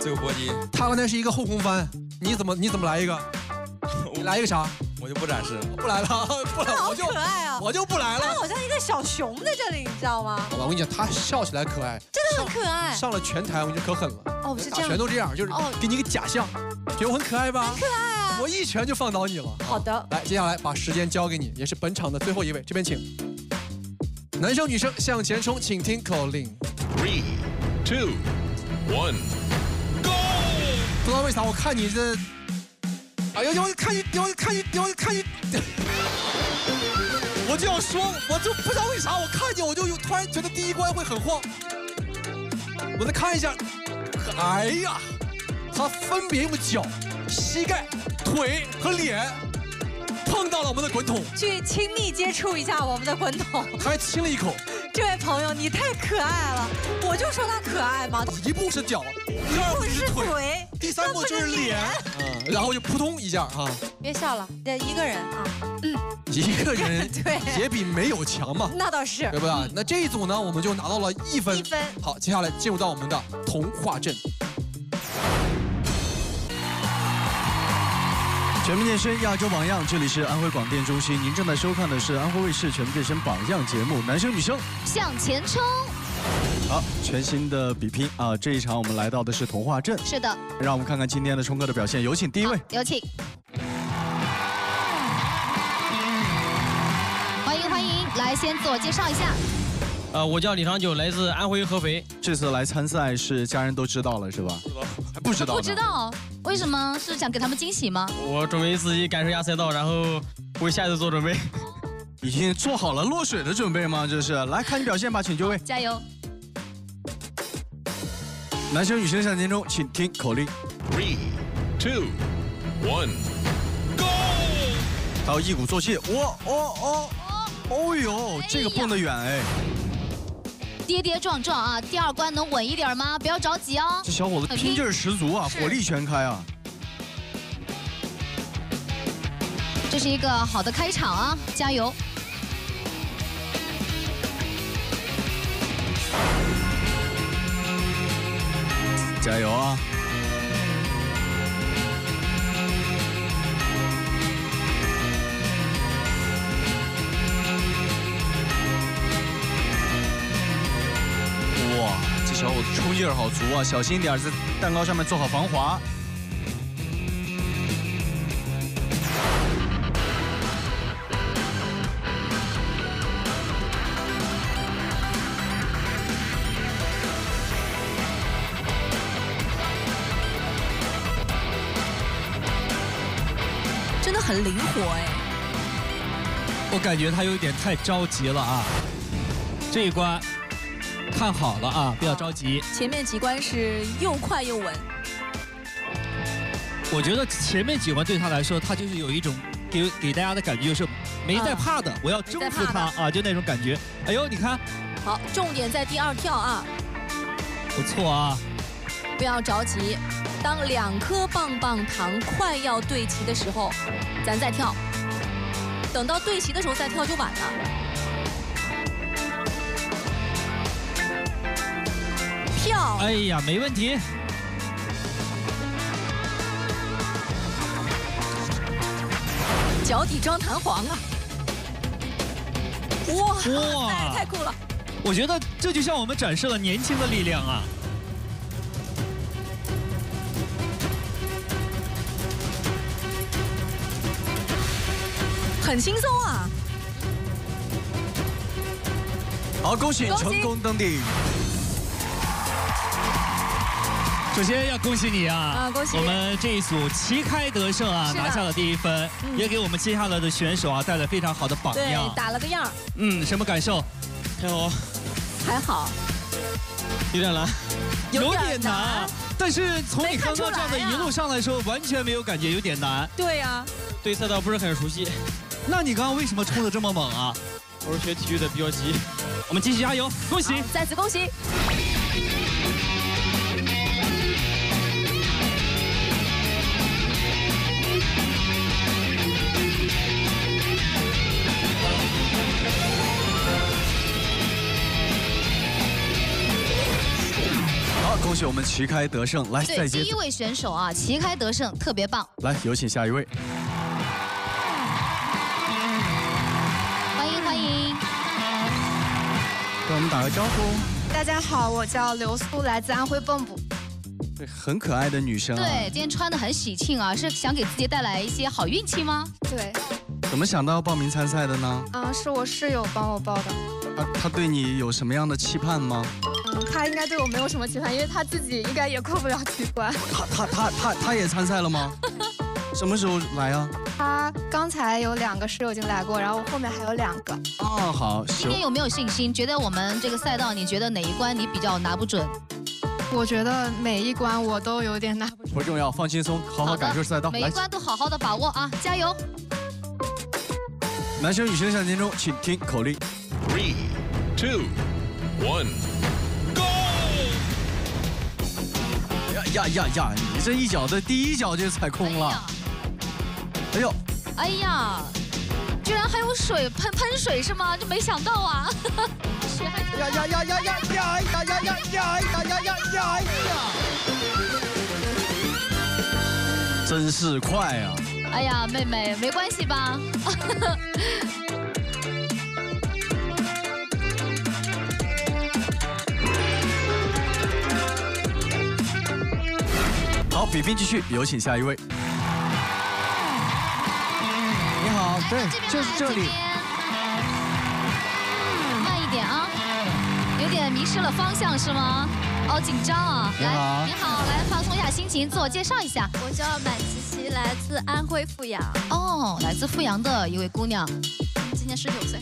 自由搏击。他刚才是一个后空翻，你怎么你怎么来一个？你来一个啥？我就不展示了。不来了，不来，好我就可爱啊！我就不来了。他好像一个小熊在这里，你知道吗？好吧，我跟你讲，他笑起来可爱，真的很可爱。上了拳台我跟你说可狠了。哦，是这打样。拳都这样，就是哦给你一个假象，觉得我很可爱吧？很可爱啊！我一拳就放倒你了。好的。来，接下来把时间交给你，也是本场的最后一位，这边请。男生女生向前冲，请听口令。Three, two, one. go！不知道为啥，我看你这，哎呦，我看你，我看你，我看你，我就要说，我就不知道为啥，我看见我就有突然觉得第一关会很慌。我再看一下，哎呀，他分别用脚、膝盖、腿和脸碰到了我们的滚筒，去亲密接触一下我们的滚筒。他还亲了一口。这位朋友，你太可爱了，我就说他可爱嘛。一步是脚，第二步是腿，第三步就是脸，嗯，然后就扑通一下哈。别笑了，这一个人啊。嗯一个人 对也比没有强嘛，那倒是，对不对？那这一组呢，我们就拿到了一分。一分。好，接下来进入到我们的童话镇。全民健身亚洲榜样，这里是安徽广电中心，您正在收看的是安徽卫视全民健身榜样节目，男生女生向前冲。好，全新的比拼啊！这一场我们来到的是童话镇，是的，让我们看看今天的冲哥的表现。有请第一位，有请。欢迎欢迎，来先自我介绍一下。呃，我叫李长久，来自安徽合肥。这次来参赛是家人都知道了是吧？不知道，不知道，为什么？是想给他们惊喜吗？我准备自己感受一下赛道，然后为下次做准备。已经做好了落水的准备吗？这是，来看你表现吧，请就位。加油！男生女生向前冲，请听口令。Three, two, one, go！他要一鼓作气，哇哦哦，哦呦，这个蹦得远哎。跌跌撞撞啊！第二关能稳一点吗？不要着急哦。这小伙子拼劲儿十足啊，火力全开啊！这是一个好的开场啊，加油！加油啊！哇，这小伙子冲劲儿好足啊！小心点，在蛋糕上面做好防滑。很灵活哎。我感觉他有点太着急了啊！这一关看好了啊，不要着急。前面几关是又快又稳。我觉得前面几关对他来说，他就是有一种给给大家的感觉，就是没在怕的，我要征服他啊，就那种感觉。哎呦，你看，好，重点在第二跳啊，不错啊，不要着急。当两颗棒棒糖快要对齐的时候，咱再跳。等到对齐的时候再跳就晚了。跳！哎呀，没问题。脚底装弹簧啊！哇哇，太酷了！我觉得这就像我们展示了年轻的力量啊！很轻松啊！好，恭喜成功登顶。首先要恭喜你啊！啊，恭喜！我们这一组旗开得胜啊，拿下了第一分，也给我们接下来的选手啊带来非常好的榜样。对，打了个样。嗯，什么感受？还好。还好。有点难。有点难。但是从你刚刚这样的一路上来说，完全没有感觉有点难。对呀。对赛道不是很熟悉。那你刚刚为什么冲的这么猛啊？我是学体育的，比较急。我们继续加油，恭喜！再次恭喜！好，恭喜我们旗开得胜，来再接。第一位选手啊，旗开得胜，特别棒。来，有请下一位。们打个招呼。大家好，我叫刘苏，来自安徽蚌埠。对，很可爱的女生啊。对，今天穿的很喜庆啊，是想给自己带来一些好运气吗？对。怎么想到报名参赛的呢？啊，是我室友帮我报的。他他对你有什么样的期盼吗？嗯，他应该对我没有什么期盼，因为他自己应该也过不了几关。他他他他他也参赛了吗？什么时候来啊？他刚才有两个室友已经来过，然后后面还有两个。哦，好。今天有没有信心？觉得我们这个赛道，你觉得哪一关你比较拿不准？我觉得每一关我都有点拿不准。不重要，放轻松，好好感受赛道。每一关都好好的把握啊，加油！男生女生向前冲，请听口令：Three, two, one, go！呀呀呀呀！你这一脚的第一脚就踩空了。哎呦！哎呀！居然还有水喷喷水是吗？就没想到啊！呀呀呀呀呀呀呀呀呀呀呀呀呀呀呀！真是快啊！哎呀，妹妹，没关系吧？好，比拼继续，有请下一位。对，就是这里。慢一点啊，有点迷失了方向是吗？哦，紧张啊！你好，你好，来放松一下心情，自我介绍一下。我叫满琪琪，来自安徽阜阳。哦，来自阜阳的一位姑娘，今年十九岁。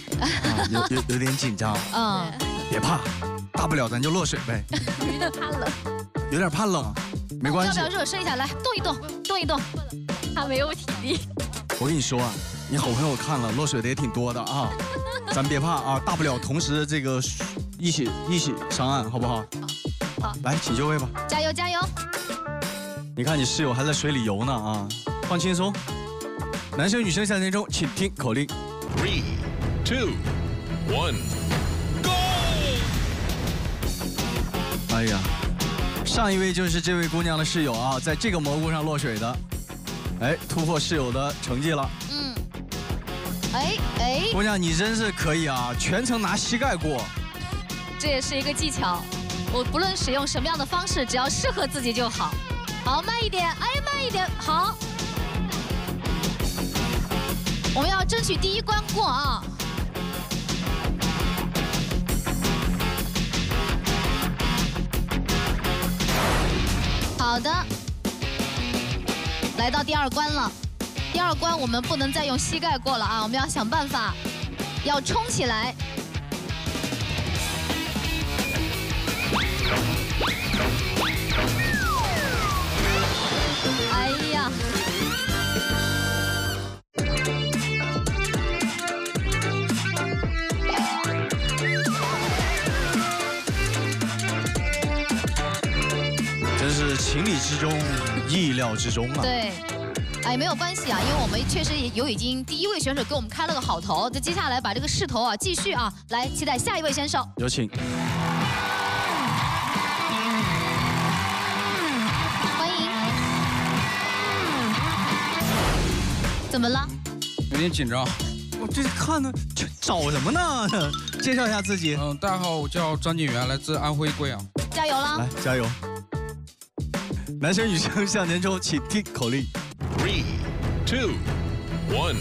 有有有点紧张。嗯，别怕，大不了咱就落水呗。有点怕冷。有点怕冷，没关系。要不要热身一下？来，动一动，动一动。他没有体力。我跟你说啊，你好朋友看了落水的也挺多的啊，咱别怕啊，大不了同时这个一起一起上岸，好不好？好，来，请就位吧。加油加油！你看你室友还在水里游呢啊，放轻松。男生女生向前冲，请听口令：three, two, one, go！哎呀，上一位就是这位姑娘的室友啊，在这个蘑菇上落水的，哎，突破室友的成绩了。嗯。哎哎，姑娘你真是可以啊，全程拿膝盖过。这也是一个技巧。我不论使用什么样的方式，只要适合自己就好。好，慢一点，哎，慢一点，好。我们要争取第一关过啊！好的，来到第二关了。第二关我们不能再用膝盖过了啊！我们要想办法，要冲起来。哎呀！真是情理之中，意料之中啊！对，哎，没有关系啊，因为我们确实有已经第一位选手给我们开了个好头，那接下来把这个势头啊继续啊，来期待下一位选手，有请。欢迎怎么了？有点紧张。我这看呢，找什么呢？介绍一下自己。嗯，大家好，我叫张景元，来自安徽贵阳。加油了！来，加油！男生女生向前冲，请听口令：three, two, one,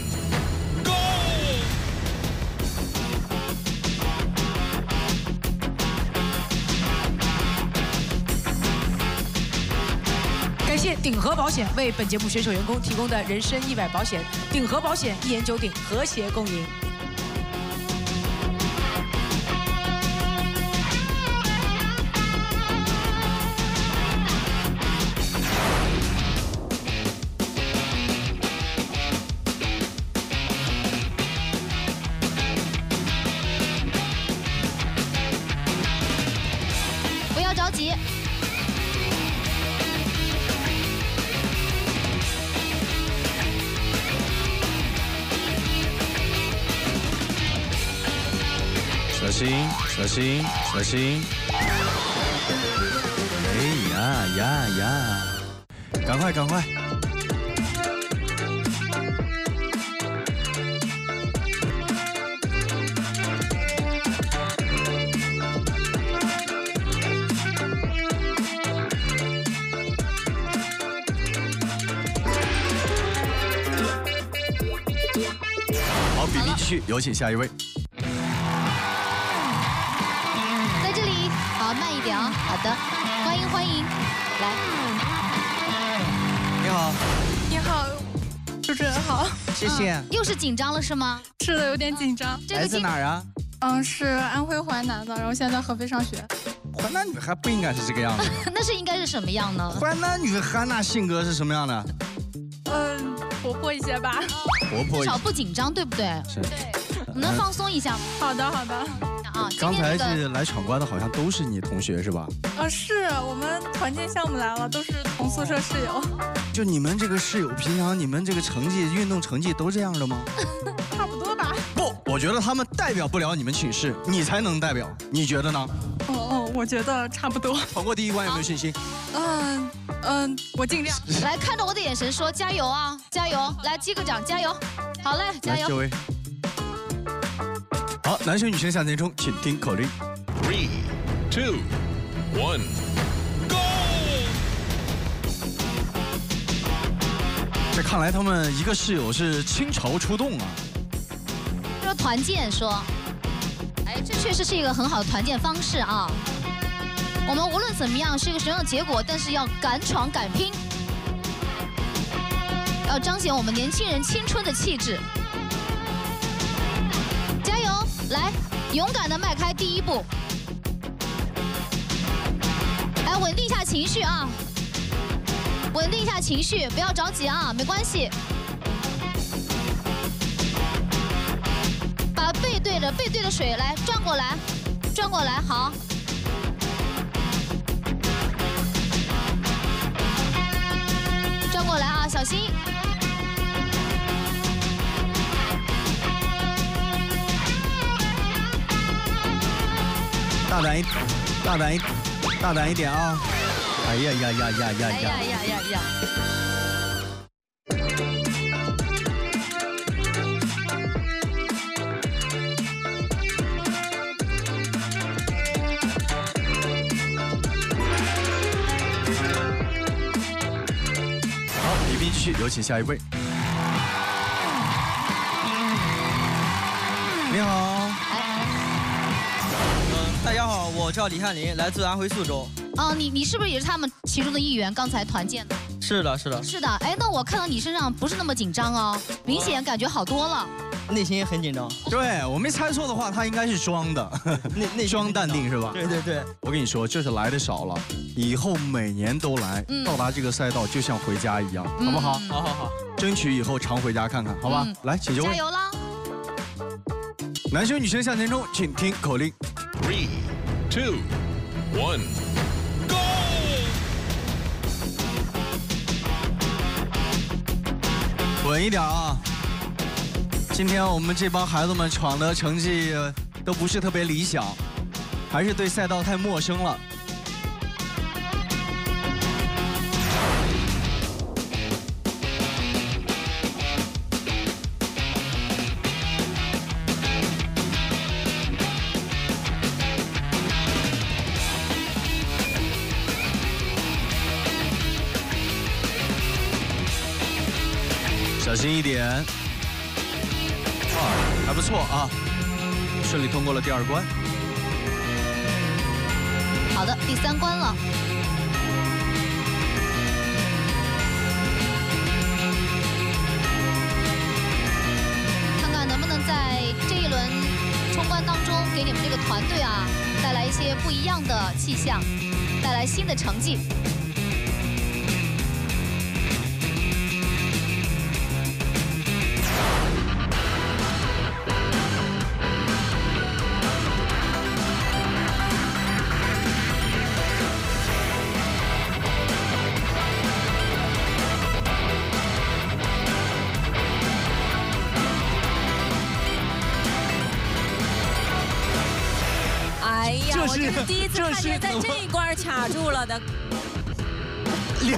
go！感谢鼎和保险为本节目选手员工提供的人身意外保险。鼎和保险一言九鼎，和谐共赢。心，小心，小心！哎呀呀呀！赶快，赶快！好，比拼继续，有请下一位。谢谢。嗯又是紧张了是吗？是的，有点紧张。这来自哪儿啊？嗯，是安徽淮南的，然后现在在合肥上学。淮南女孩不应该是这个样子。那是应该是什么样呢？淮南女孩那性格是什么样的？嗯，活泼一些吧。活泼一些至少。不紧张，对不对？是。我们能放松一下吗？好的，好的。啊，刚才是来闯关的，好像都是你同学是吧？啊，是我们团建项目来了，都是同宿舍室友。就你们这个室友，平常你们这个成绩、运动成绩都这样的吗？差不多吧。不，我觉得他们代表不了你们寝室，你才能代表，你觉得呢？哦哦，我觉得差不多。闯过第一关有没有信心？嗯嗯，我尽量。来看着我的眼神说加油啊，加油！来击个掌，加油！好嘞，加油！位。好，男生女生向前冲，请听口令。Three, two, one, go! 这看来他们一个室友是倾巢出动啊！说团建说，哎，这确实是一个很好的团建方式啊。我们无论怎么样是一个什么样的结果，但是要敢闯敢拼，要彰显我们年轻人青春的气质。勇敢的迈开第一步，来稳定一下情绪啊，稳定一下情绪，不要着急啊，没关系。把背对着背对着水来转过来，转过来，好。转过来啊，小心。大胆一，大胆一，大胆一点啊！哎呀呀呀呀呀哎呀呀！呀呀呀！好，礼宾继续，有请下一位。你好，我叫李翰林，来自安徽宿州。哦，你你是不是也是他们其中的一员？刚才团建的。是的，是的，是的，哎，那我看到你身上不是那么紧张哦，明显感觉好多了。内心也很紧张。对我没猜错的话，他应该是装的，内内装淡定是吧？对对对。我跟你说，就是来的少了，以后每年都来，嗯到达这个赛道就像回家一样，好不好？好好好，争取以后常回家看看，好吧？嗯来，请就位。加油啦！男生女生向前冲，请听口令。Three, two, one, go! 稳一点啊！今天我们这帮孩子们闯的成绩都不是特别理想，还是对赛道太陌生了。小心一点。啊，还不错啊，顺利通过了第二关。好的，第三关了。看看能不能在这一轮冲关当中，给你们这个团队啊带来一些不一样的气象，带来新的成绩。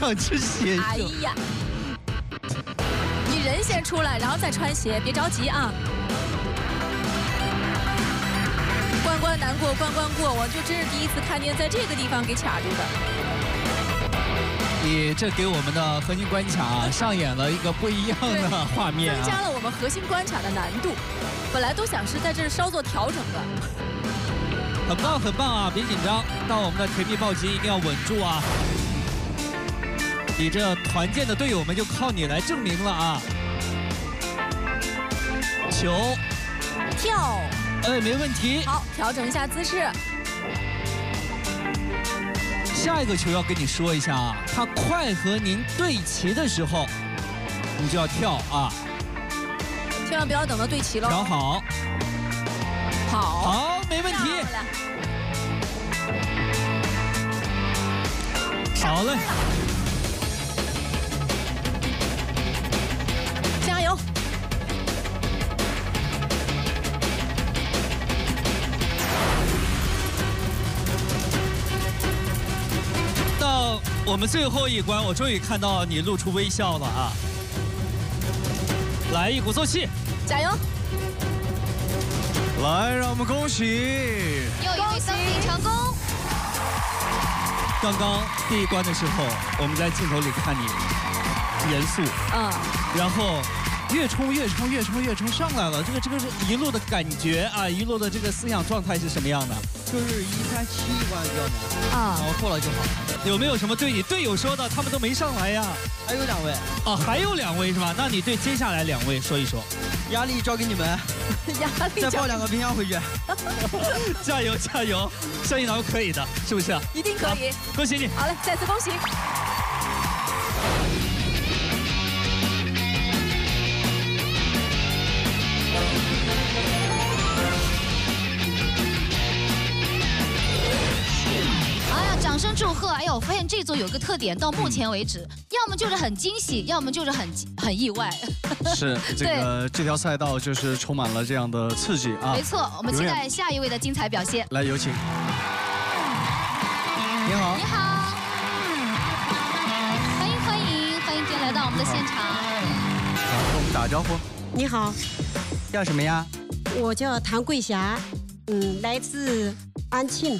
两只鞋哎呀，你人先出来，然后再穿鞋，别着急啊。关关难过关关过，我就真是第一次看见在这个地方给卡住的。你这给我们的核心关卡上演了一个不一样的画面增加啊！了我们核心关卡的难度。本来都想是在这儿稍作调整的，很棒很棒啊！别紧张，到我们的甜蜜暴击一定要稳住啊！你这团建的队友们就靠你来证明了啊！球，跳，哎，没问题。好，调整一下姿势。下一个球要跟你说一下啊，它快和您对齐的时候，你就要跳啊，千万不要等到对齐了。调好，好，好，没问题。好嘞，们最后一关，我终于看到你露出微笑了啊！来，一鼓作气，加油！来，让我们恭喜又一位登顶成功。刚刚第一关的时候，我们在镜头里看你严肃，嗯，然后越冲越冲越冲越冲上来了，这个这个是一路的感觉啊，一路的这个思想状态是什么样的？就是一三七关比较难啊，然后过了就好了。有没有什么对你队友说的？他们都没上来呀。还有两位啊，还有两位是吧？那你对接下来两位说一说。压力交给你们，压力再抱两个冰箱回去。加 油加油，相信咱们可以的，是不是？一定可以，恭喜你！好嘞，再次恭喜。声祝贺！哎呦，我发现这组有个特点，到目前为止，要么就是很惊喜，要么就是很很意外。是这个这条赛道就是充满了这样的刺激啊！没错，我们期待下一位的精彩表现。来，有请。你好，你好，欢迎欢迎欢迎今天来到我们的现场。来，跟我们打个招呼。你好，叫什么呀？我叫唐桂霞，嗯，来自安庆。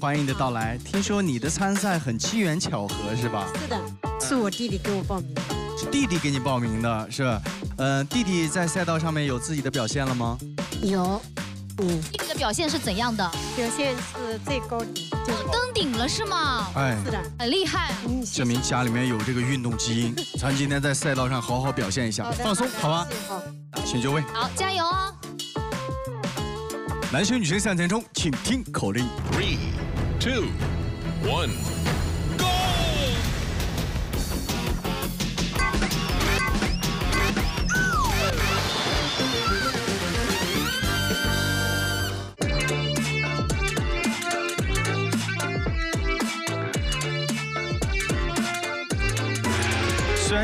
欢迎你的到来。听说你的参赛很机缘巧合是吧？是的，是我弟弟给我报名的。是弟弟给你报名的，是吧？呃，弟弟在赛道上面有自己的表现了吗？有，嗯，弟弟的表现是怎样的？表现是最高顶，就是登顶了是吗？哎，是的，很厉害。嗯，证明家里面有这个运动基因。咱今天在赛道上好好表现一下，放松，好吧？好，请就位。好，加油哦！男生女生向前冲，请听口令。Three, two, one,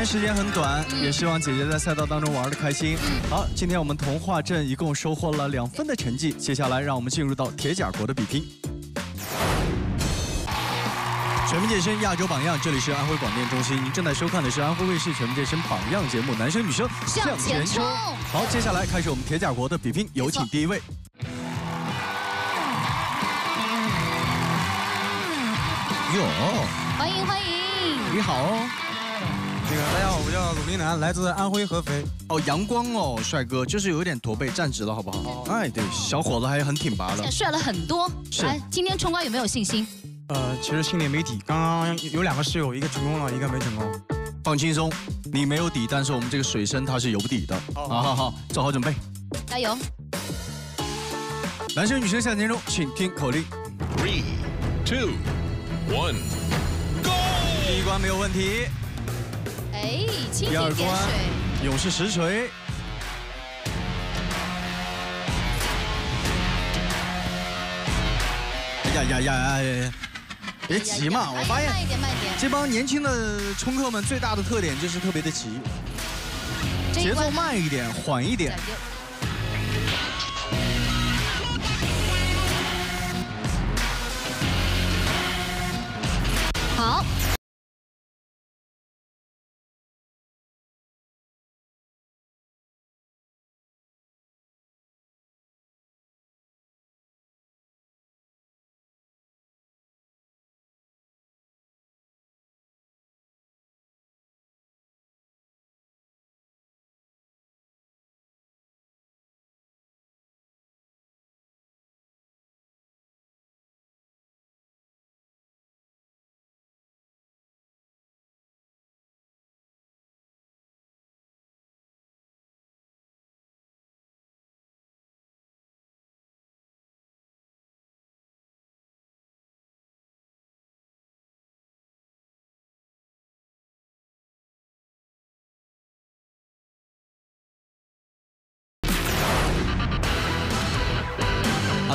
然时间很短，也希望姐姐在赛道当中玩的开心。好，今天我们童话镇一共收获了两分的成绩。接下来让我们进入到铁甲国的比拼。全民健身亚洲榜样，这里是安徽广电中心，您正在收看的是安徽卫视全民健身榜样节目，男生女生向前冲好，接下来开始我们铁甲国的比拼，有请第一位。哟，欢迎欢迎。你好哦。那个大家好，我叫鲁林南，来自安徽合肥。哦，阳光哦，帅哥，就是有点驼背，站直了好不好？哎，对，小伙子还很挺拔的。帅了很多。是来，今天冲关有没有信心？呃，其实心里没底，刚刚有两个室友，一个成功了，一个没成功。放轻松，你没有底，但是我们这个水深它是有底的。好好好，做好准备。加油！男生女生向前冲，请听口令。Three, two, one, go! 第一关没有问题。哎，蜻第二蜓点关水。，勇士实锤。哎呀呀呀呀呀！别急嘛，我发现。这帮年轻的冲客们最大的特点就是特别的急，节奏慢一点，缓一点。好，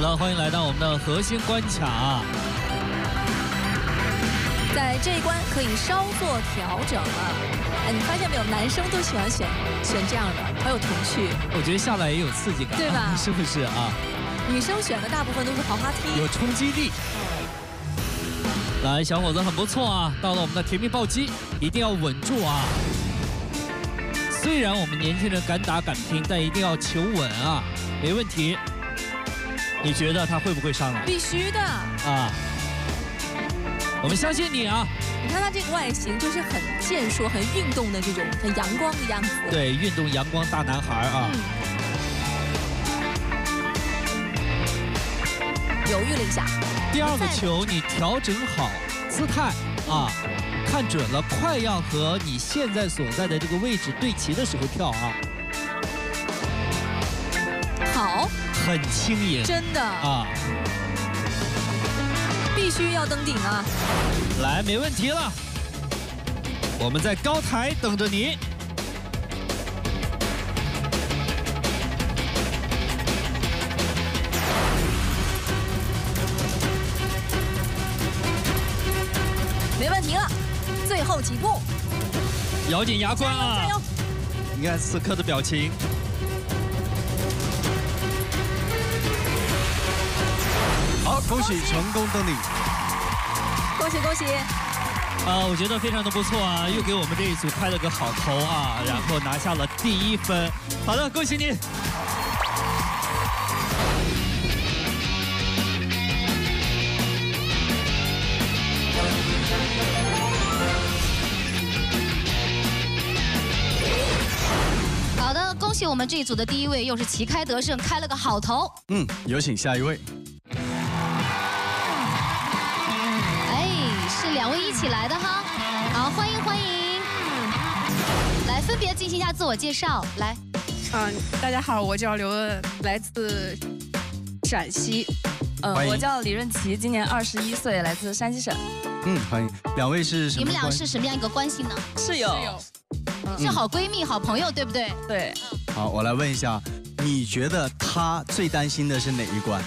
的，欢迎来到我们的核心关卡。在这一关可以稍作调整了。哎，你发现没有，男生都喜欢选选这样的，好有童趣。我觉得下来也有刺激感，对吧 是不是啊？女生选的大部分都是滑滑梯。有冲击力。来，小伙子很不错啊！到了我们的甜蜜暴击，一定要稳住啊！虽然我们年轻人敢打敢拼，但一定要求稳啊！没问题。你觉得他会不会上来？必须的。啊！我们相信你啊！你看他这个外形，就是很健硕、很运动的这种，很阳光的样子。对，运动阳光大男孩啊！犹豫了一下。第二个球，你调整好姿态啊，看准了，快要和你现在所在的这个位置对齐的时候跳啊。好。很轻盈。真的。啊。必须要登顶啊！来，没问题了。我们在高台等着你。没问题了，最后几步。咬紧牙关啊！加油！你看此刻的表情。恭喜成功登顶！恭喜恭喜！啊，我觉得非常的不错啊，又给我们这一组开了个好头啊，然后拿下了第一分。好的，恭喜你！好的，恭喜我们这一组的第一位又是旗开得胜，开了个好头。嗯，有请下一位。起来的哈，好，欢迎欢迎。来，分别进行一下自我介绍，来。嗯，大家好，我叫刘恩，来自陕西。呃，我叫李润琪，今年二十一岁，来自山西省。嗯，欢迎。两位是什么？你们俩是什么样一个关系呢？室友。室友是好闺蜜、好朋友，对不对？对。好，我来问一下，你觉得他最担心的是哪一关？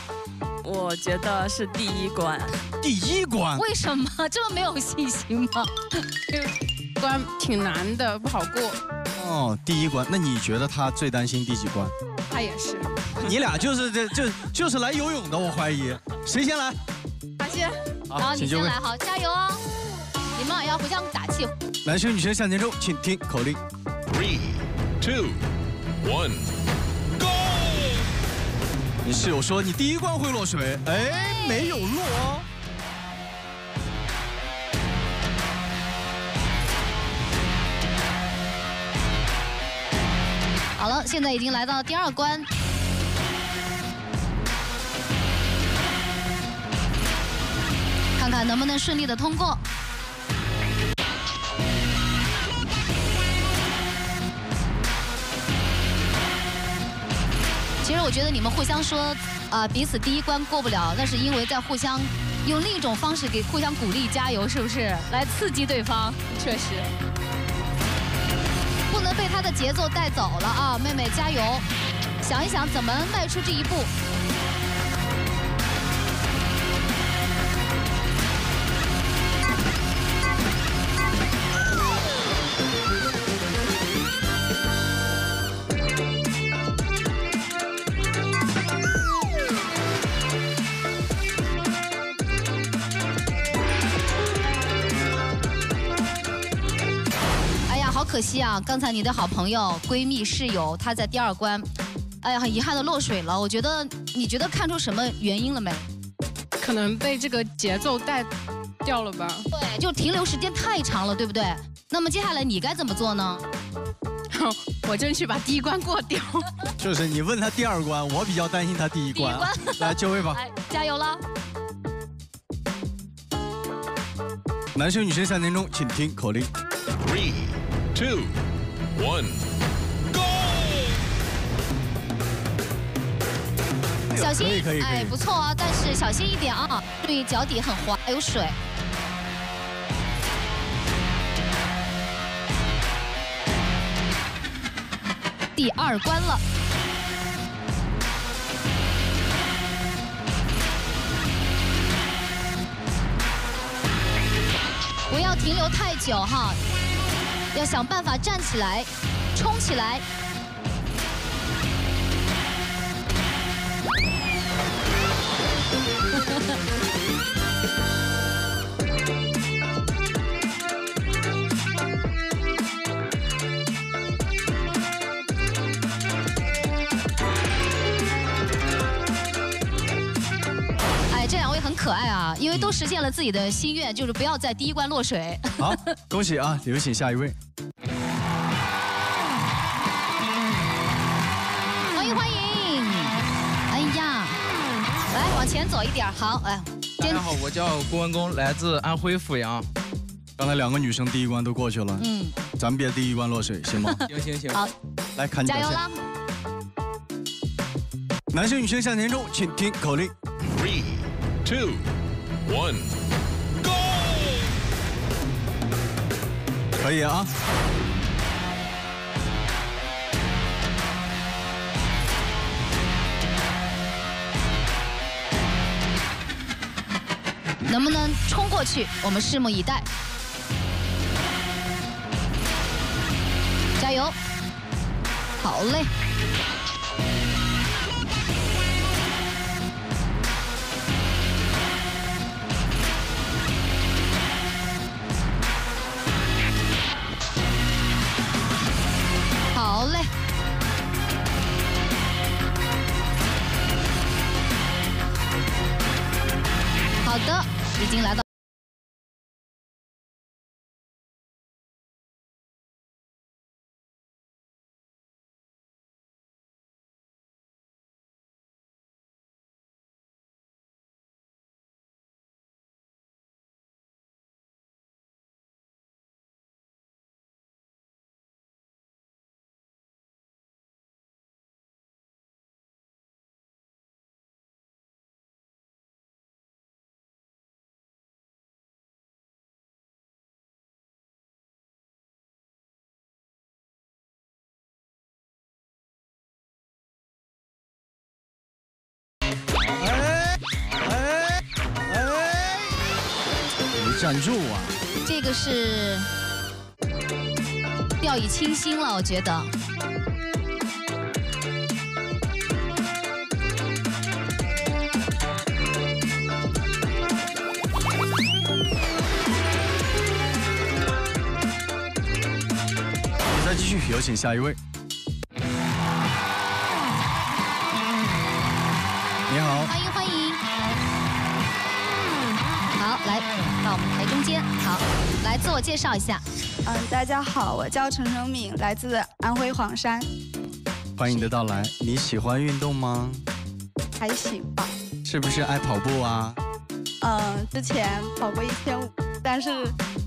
我觉得是第一关。第一关？为什么 这么没有信心吗？这 关挺难的，不好过。哦，第一关，那你觉得他最担心第几关？他也是。你俩就是这就就是来游泳的，我怀疑。谁先来？他先。好，你先来，好，加油哦！你们俩要互相打气。男生女生向前冲，请听口令。Three, two, one！你室友说你第一关会落水，哎，没有落。好了，现在已经来到第二关，看看能不能顺利的通过。其实我觉得你们互相说，啊，彼此第一关过不了，那是因为在互相用另一种方式给互相鼓励、加油，是不是？来刺激对方，确实。不能被他的节奏带走了啊，妹妹加油！想一想怎么迈出这一步。可惜啊，刚才你的好朋友、闺蜜、室友，她在第二关，哎呀，很遗憾的落水了。我觉得，你觉得看出什么原因了没？可能被这个节奏带掉了吧。对，就停留时间太长了，对不对？那么接下来你该怎么做呢？我争取把第一关过掉。就是你问他第二关，我比较担心他第一关。来就位吧，加油了！男生女生向前冲，请听口令。Two, one, go！小心，哎，不错啊，但是小心一点啊，注意脚底很滑，还有水。第二关了，不要停留太久哈。要想办法站起来，冲起来！可爱啊，因为都实现了自己的心愿，就是不要在第一关落水。好，恭喜啊！有请下一位。欢迎欢迎！哎呀，来往前走一点，好，哎。大家好，我叫郭文公，来自安徽阜阳。刚才两个女生第一关都过去了，嗯，咱们别第一关落水，行吗？行行行。好，来看你加油啦！男生女生向前冲，请听口令：Three, two, one, go！可以啊。能不能冲过去？我们拭目以待。加油！好嘞。站住啊！这个是掉以轻心了，我觉得。比赛继续，有请下一位。到我们台中间。好，来自我介绍一下。嗯，大家好，我叫陈成敏，来自安徽黄山。欢迎你的到来。你喜欢运动吗？还行吧。是不是爱跑步啊？嗯，之前跑过一千五，但是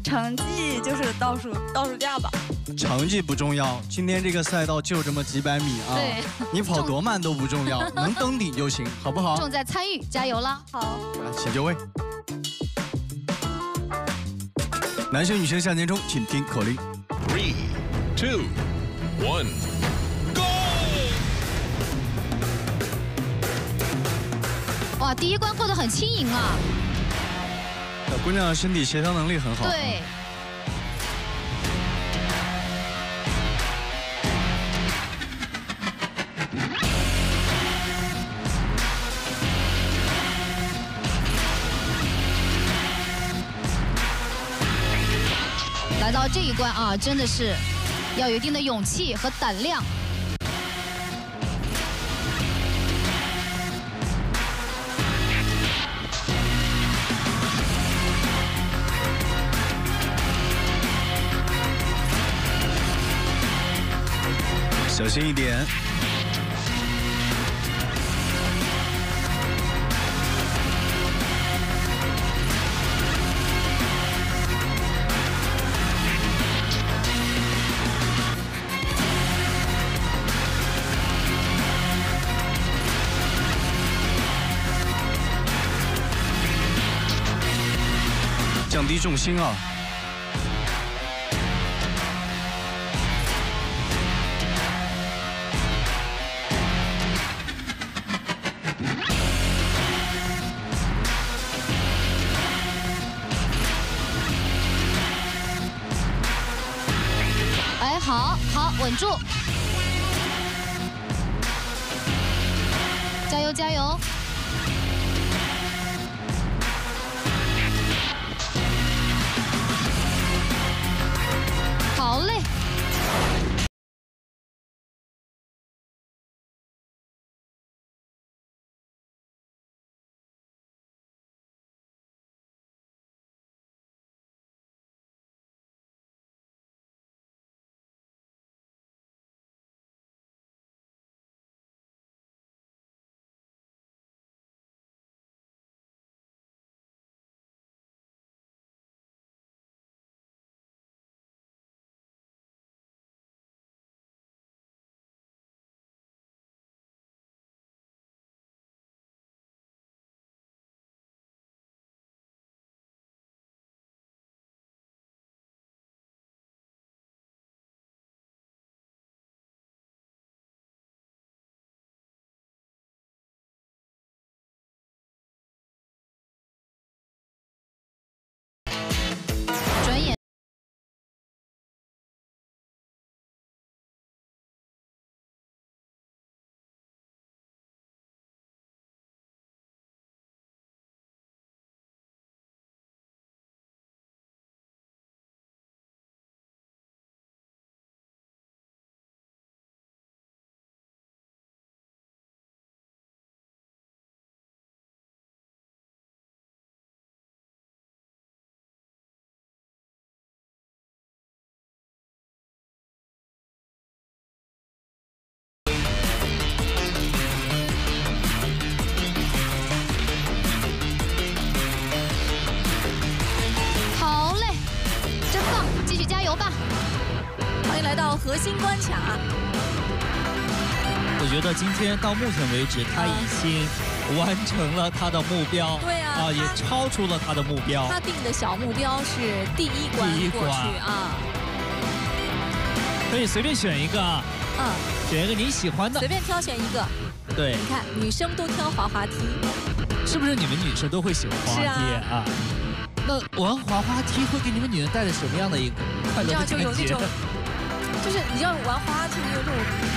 成绩就是倒数倒数第二吧。成绩不重要，今天这个赛道就这么几百米啊。对。你跑多慢都不重要，能登顶就行，好不好？重在参与，加油啦！好。来，请就位。男生女生向前冲，请听口令：Three, two, one, go！哇，第一关过得很轻盈啊！小姑娘身体协调能力很好。对。这一关啊，真的是要有一定的勇气和胆量。小心一点。重心啊！哎，好好稳住，加油加油！到目前为止，他已经完成了他的目标，对啊也超出了他的目标。他定的小目标是第一关第一过去关啊，可以随便选一个啊，嗯，选一个你喜欢的随。便挑选一个。对，你看，女生都挑滑滑梯，是不是你们女生都会喜欢滑滑梯啊啊？那玩滑滑梯会给你们女人带来什么样的一个快乐的你知道就有那种？就是你知道玩滑滑梯有那种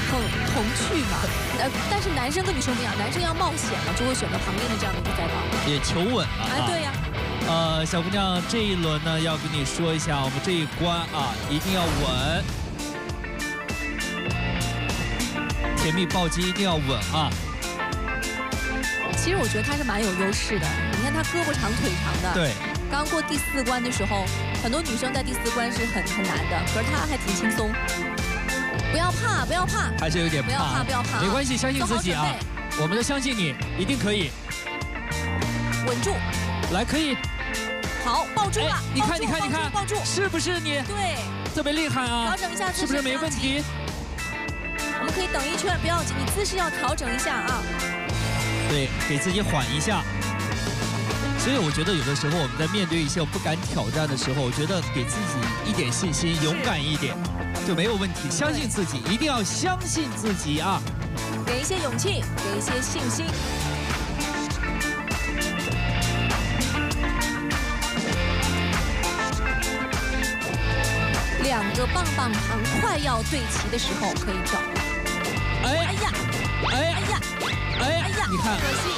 很童趣嘛，呃，但是男生跟女生不一样，男生要冒险嘛，就会选择旁边的这样的一个赛道。也求稳了啊！哎，对呀、呃，小姑娘，这一轮呢，要跟你说一下，我们这一关啊，一定要稳，甜蜜暴击一定要稳啊！其实我觉得他是蛮有优势的，你看他胳膊长腿长的。对。刚过第四关的时候，很多女生在第四关是很很难的，可是他还挺轻松。不要怕，不要怕，还是有点怕，不要怕，不要怕啊，没关系，相信自己啊我们都相信你，一定可以。稳住，来，可以。好，抱住了哎，你看，你看，你看，抱住，抱住是不是你？对，特别厉害啊！调整一下姿势是不是没问题？我们可以等一圈，不要紧，你姿势要调整一下啊。对，给自己缓一下。所以我觉得有的时候我们在面对一些我不敢挑战的时候，我觉得给自己一点信心，勇敢一点就没有问题。相信自己，一定要相信自己啊！给一些勇气，给一些信心。两个棒棒糖快要对齐的时候可以找。哎哎呀，哎哎呀，哎哎呀，你看可惜，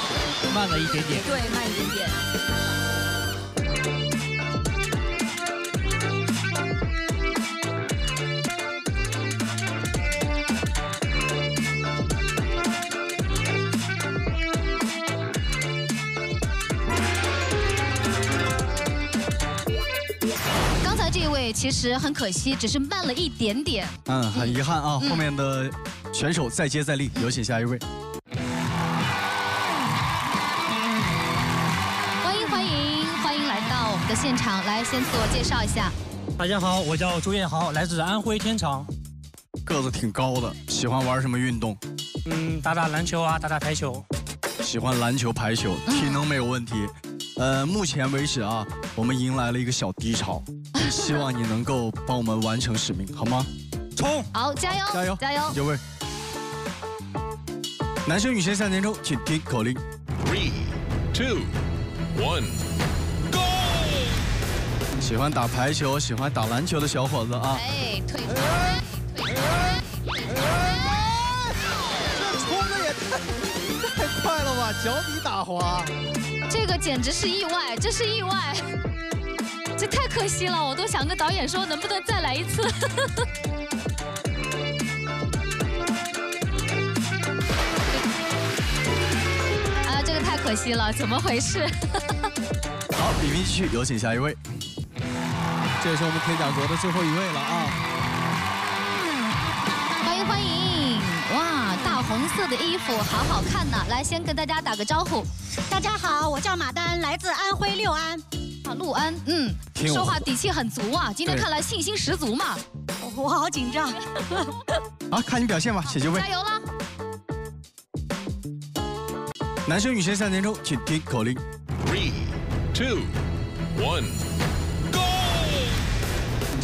慢了一点点。对，慢一点点。刚才这一位其实很可惜，只是慢了一点点。嗯，很遗憾啊，嗯后面的选手再接再厉，有请下一位。的现场，来先自我介绍一下。大家好，我叫朱彦豪，来自安徽天长。个子挺高的，喜欢玩什么运动？嗯，打打篮球啊，打打排球。喜欢篮球、排球，体能没有问题。呃，目前为止啊，我们迎来了一个小低潮，希望你能够帮我们完成使命，好吗？冲！好，加油加油加油！有位。男生女生三点钟，请听口令。Three, two, one！喜欢打排球、喜欢打篮球的小伙子啊，哎，退出，退出，退出。这冲的也太太快了吧，脚底打滑。这个简直是意外，这是意外，这太可惜了，我都想跟导演说，能不能再来一次？啊，这个太可惜了，怎么回事？好，比拼继续，有请下一位。这也是我们铁甲国的最后一位了啊！欢迎欢迎！哇，大红色的衣服好好看呐！来，先跟大家打个招呼。大家好，我叫马丹，来自安徽六安。啊，陆安，嗯，说话底气很足啊，今天看来信心十足嘛。我好紧张。好，看你表现吧，请就位加。油啦！男生女生三点钟，请听口令。Three, two, one！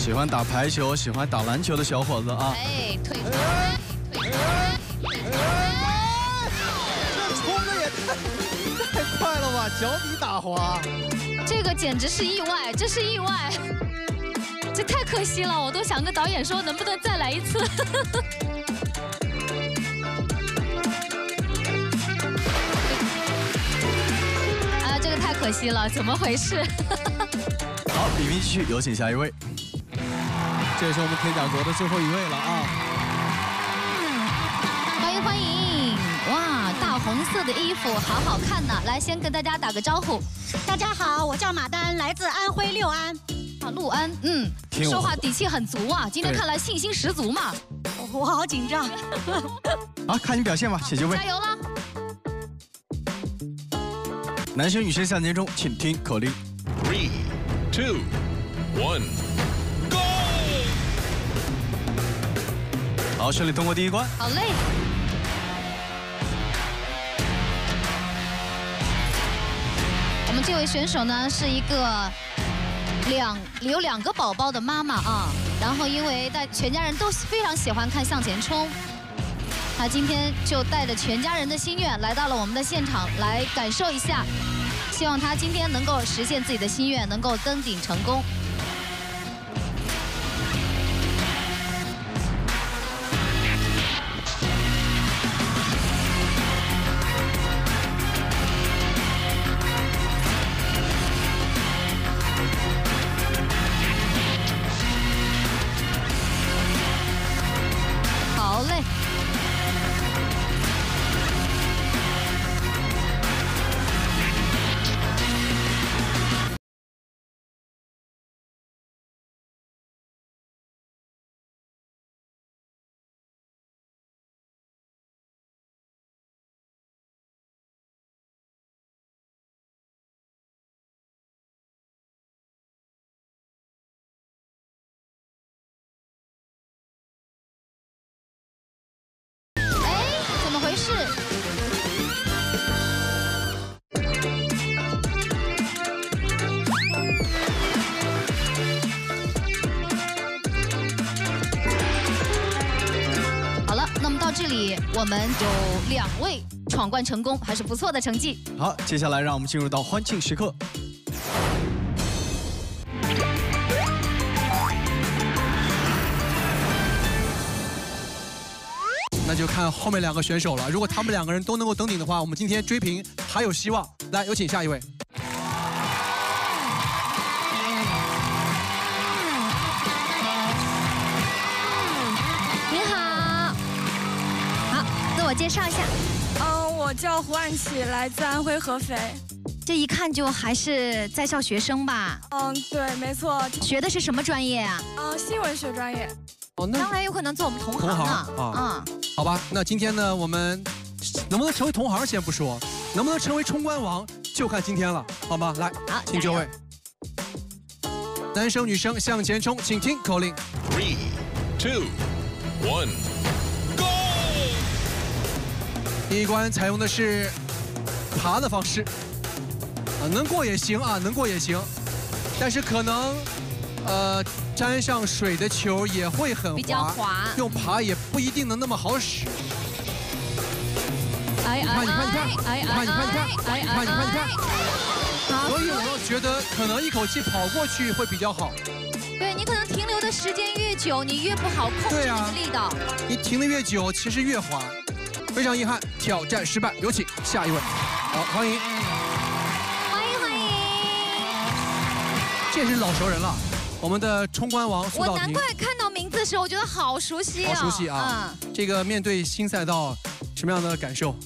喜欢打排球、喜欢打篮球的小伙子啊，哎，退出，退出，退出。这冲的也太太快了吧，脚底打滑。这个简直是意外，这是意外，这太可惜了，我都想跟导演说，能不能再来一次？啊，这个太可惜了，怎么回事？好，比拼继续，有请下一位。这也是我们铁甲国的最后一位了啊！欢迎欢迎！哇，大红色的衣服好好看呐！来，先跟大家打个招呼。大家好，我叫马丹，来自安徽六安。啊，陆安，嗯，说话底气很足啊，今天看来信心十足嘛。我 好紧张。啊，看你表现吧，请就位加。油啦！男生女生向前冲，请听口令。Three, two, one, 好，顺利通过第一关。好嘞。我们这位选手呢是一个两有两个宝宝的妈妈啊，然后因为带全家人都非常喜欢看《向前冲》，她今天就带着全家人的心愿来到了我们的现场来感受一下，希望她今天能够实现自己的心愿，能够登顶成功。我们有两位闯关成功，还是不错的成绩。好，接下来让我们进入到欢庆时刻。那就看后面两个选手了。如果他们两个人都能够登顶的话，我们今天追平还有希望。来，有请下一位。叫胡安琪，来自安徽合肥。这一看就还是在校学生吧？嗯，对，没错。学的是什么专业啊？嗯，新闻学专业。哦，那将来有可能做我们同行同行呢。啊，好吧，那今天呢，我们能不能成为同行先不说，能不能成为冲关王就看今天了，好吗？来，请就位。男生女生向前冲，请听口令。Three, two, one, 第一关采用的是爬的方式，啊，能过也行啊，能过也行，但是可能，呃，沾上水的球也会很滑，比较滑用爬也不一定能那么好使。哎你看，你看，你看，哎你看，你看，你看，你看，你看，你看。所以我要觉得可能一口气跑过去会比较好。对你可能停留的时间越久，你越不好控制力道。你停的越久，其实越滑。非常遗憾，挑战失败。有请下一位。好，欢迎。欢迎欢迎！这也是老熟人了，我们的冲关王苏道平。我难怪看到名字的时候，我觉得好熟悉哦。好熟悉啊！这个面对新赛道，什么样的感受？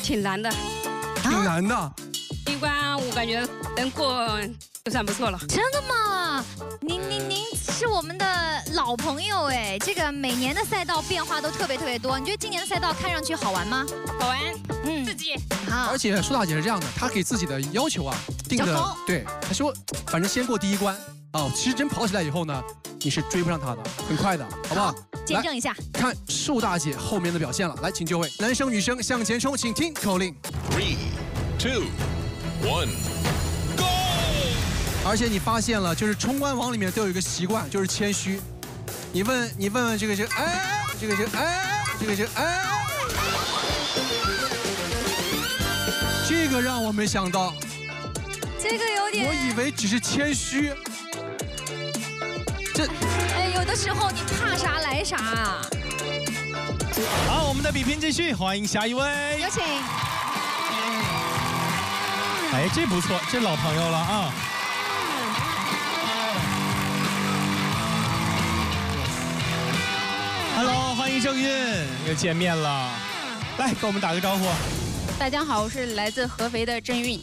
挺难的，挺难的。第一关我感觉能过就算不错了。真的吗？您您您是我们的老朋友哎，这个每年的赛道变化都特别特别多。你觉得今年的赛道看上去好玩吗？好玩，嗯，刺激。好。而且苏大姐是这样的，她给自己的要求啊定的对，她说反正先过第一关啊。其实真跑起来以后呢，你是追不上她的，很快的，好不好？见证一下。看树大姐后面的表现了，来，请就位，男生女生向前冲，请听口令。Three, two, one, go！而且你发现了，就是冲关王里面都有一个习惯，就是谦虚。你问你问问这个这个哎，这个这个哎，这个这个哎，这个让我没想到，这个有点。我以为只是谦虚。这哎，有的时候你怕啥来啥。好，我们的比拼继续，欢迎下一位。有请。哎，这不错，这老朋友了啊。Hello，欢迎郑韵，又见面了。来，跟我们打个招呼。大家好，我是来自合肥的郑韵。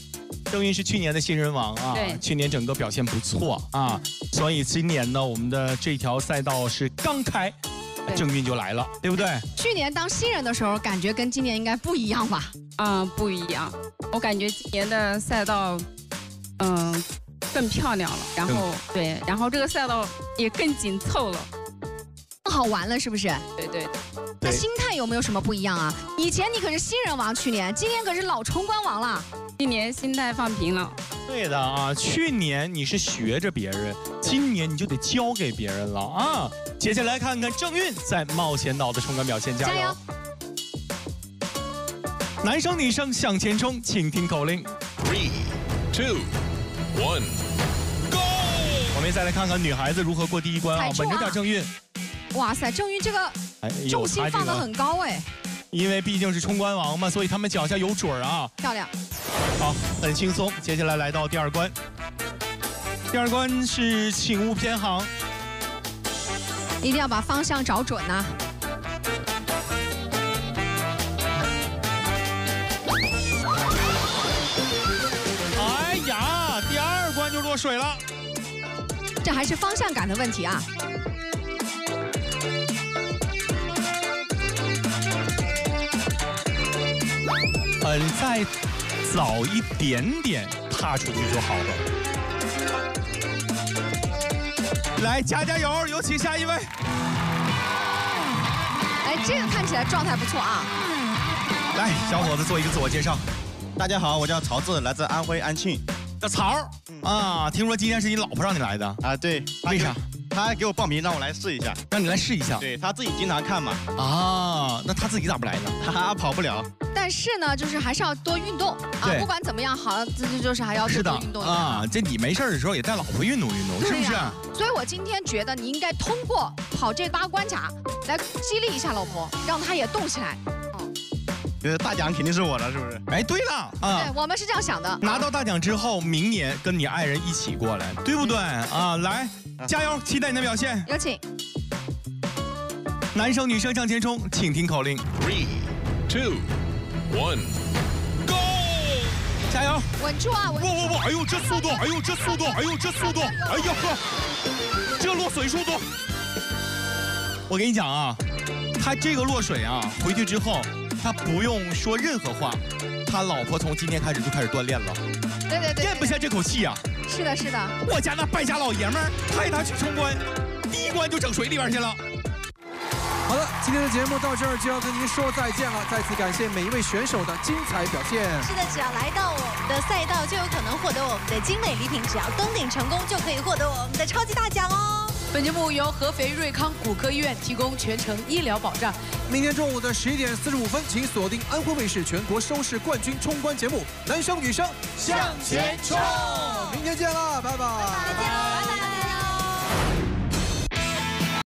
郑韵是去年的新人王啊，对去年整个表现不错啊，所以今年呢，我们的这条赛道是刚开，郑韵就来了，对不对？去年当新人的时候，感觉跟今年应该不一样吧？嗯，不一样。我感觉今年的赛道，嗯，更漂亮了。然后对，然后这个赛道也更紧凑了。好好玩了，是不是？对对。那心态有没有什么不一样啊？以前你可是新人王，去年，今年可是老冲关王了。今年心态放平了。对的啊，去年你是学着别人，今年你就得教给别人了啊。接下来看看郑韵在冒险岛的冲关表现，加油！男生女生向前冲，请听口令：three, two, one, go！我们再来看看女孩子如何过第一关啊，稳着点，郑韵。哇塞，郑韵这个重心放得很高哎。因为毕竟是冲关王嘛，所以他们脚下有准儿啊。漂亮。好，很轻松。接下来来到第二关，第二关是请勿偏航，一定要把方向找准呐。哎呀，第二关就落水了。这还是方向感的问题啊。嗯，再早一点点踏出去就好了。来，加加油！有请下一位。哎，这个看起来状态不错啊。来，小伙子做一个自我介绍。大家好，我叫曹志，来自安徽安庆。叫曹啊，听说今天是你老婆让你来的啊？对，为啥？他给我报名让我来试一下，让你来试一下。对他自己经常看嘛。啊，那他自己咋不来呢？他跑不了。但是呢，就是还是要多运动啊。不管怎么样，好，这这就是还要多运动啊。这你没事的时候也带老婆运动运动，是不是？所以我今天觉得你应该通过跑这八关卡来激励一下老婆，让她也动起来。觉得大奖肯定是我的，是不是？哎，对了啊，对我们是这样想的。拿到大奖之后，明年跟你爱人一起过来，对不对啊？来。加油！期待你的表现。有请。男生女生向前冲，请听口令：three, two, one, go！加油！稳住啊！稳！不不不！哎呦，这速度！哎呦，这速度！哎呦，这速度！哎呦呵，这落水速度！我跟你讲啊，他这个落水啊，回去之后他不用说任何话，他老婆从今天开始就开始锻炼了。对对对。咽不下这口气啊。是的，是的。我家那败家老爷们儿派他去冲关，第一关就整水里边去了。好了，今天的节目到这儿就要跟您说再见了。再次感谢每一位选手的精彩表现。是的，只要来到我们的赛道，就有可能获得我们的精美礼品。只要登顶成功，就可以获得我们的超级大奖哦。本节目由合肥瑞康骨科医院提供全程医疗保障。明天中午的十一点四十五分，请锁定安徽卫视全国收视冠军冲关节目《男生女生向前冲》。明天见了，拜拜。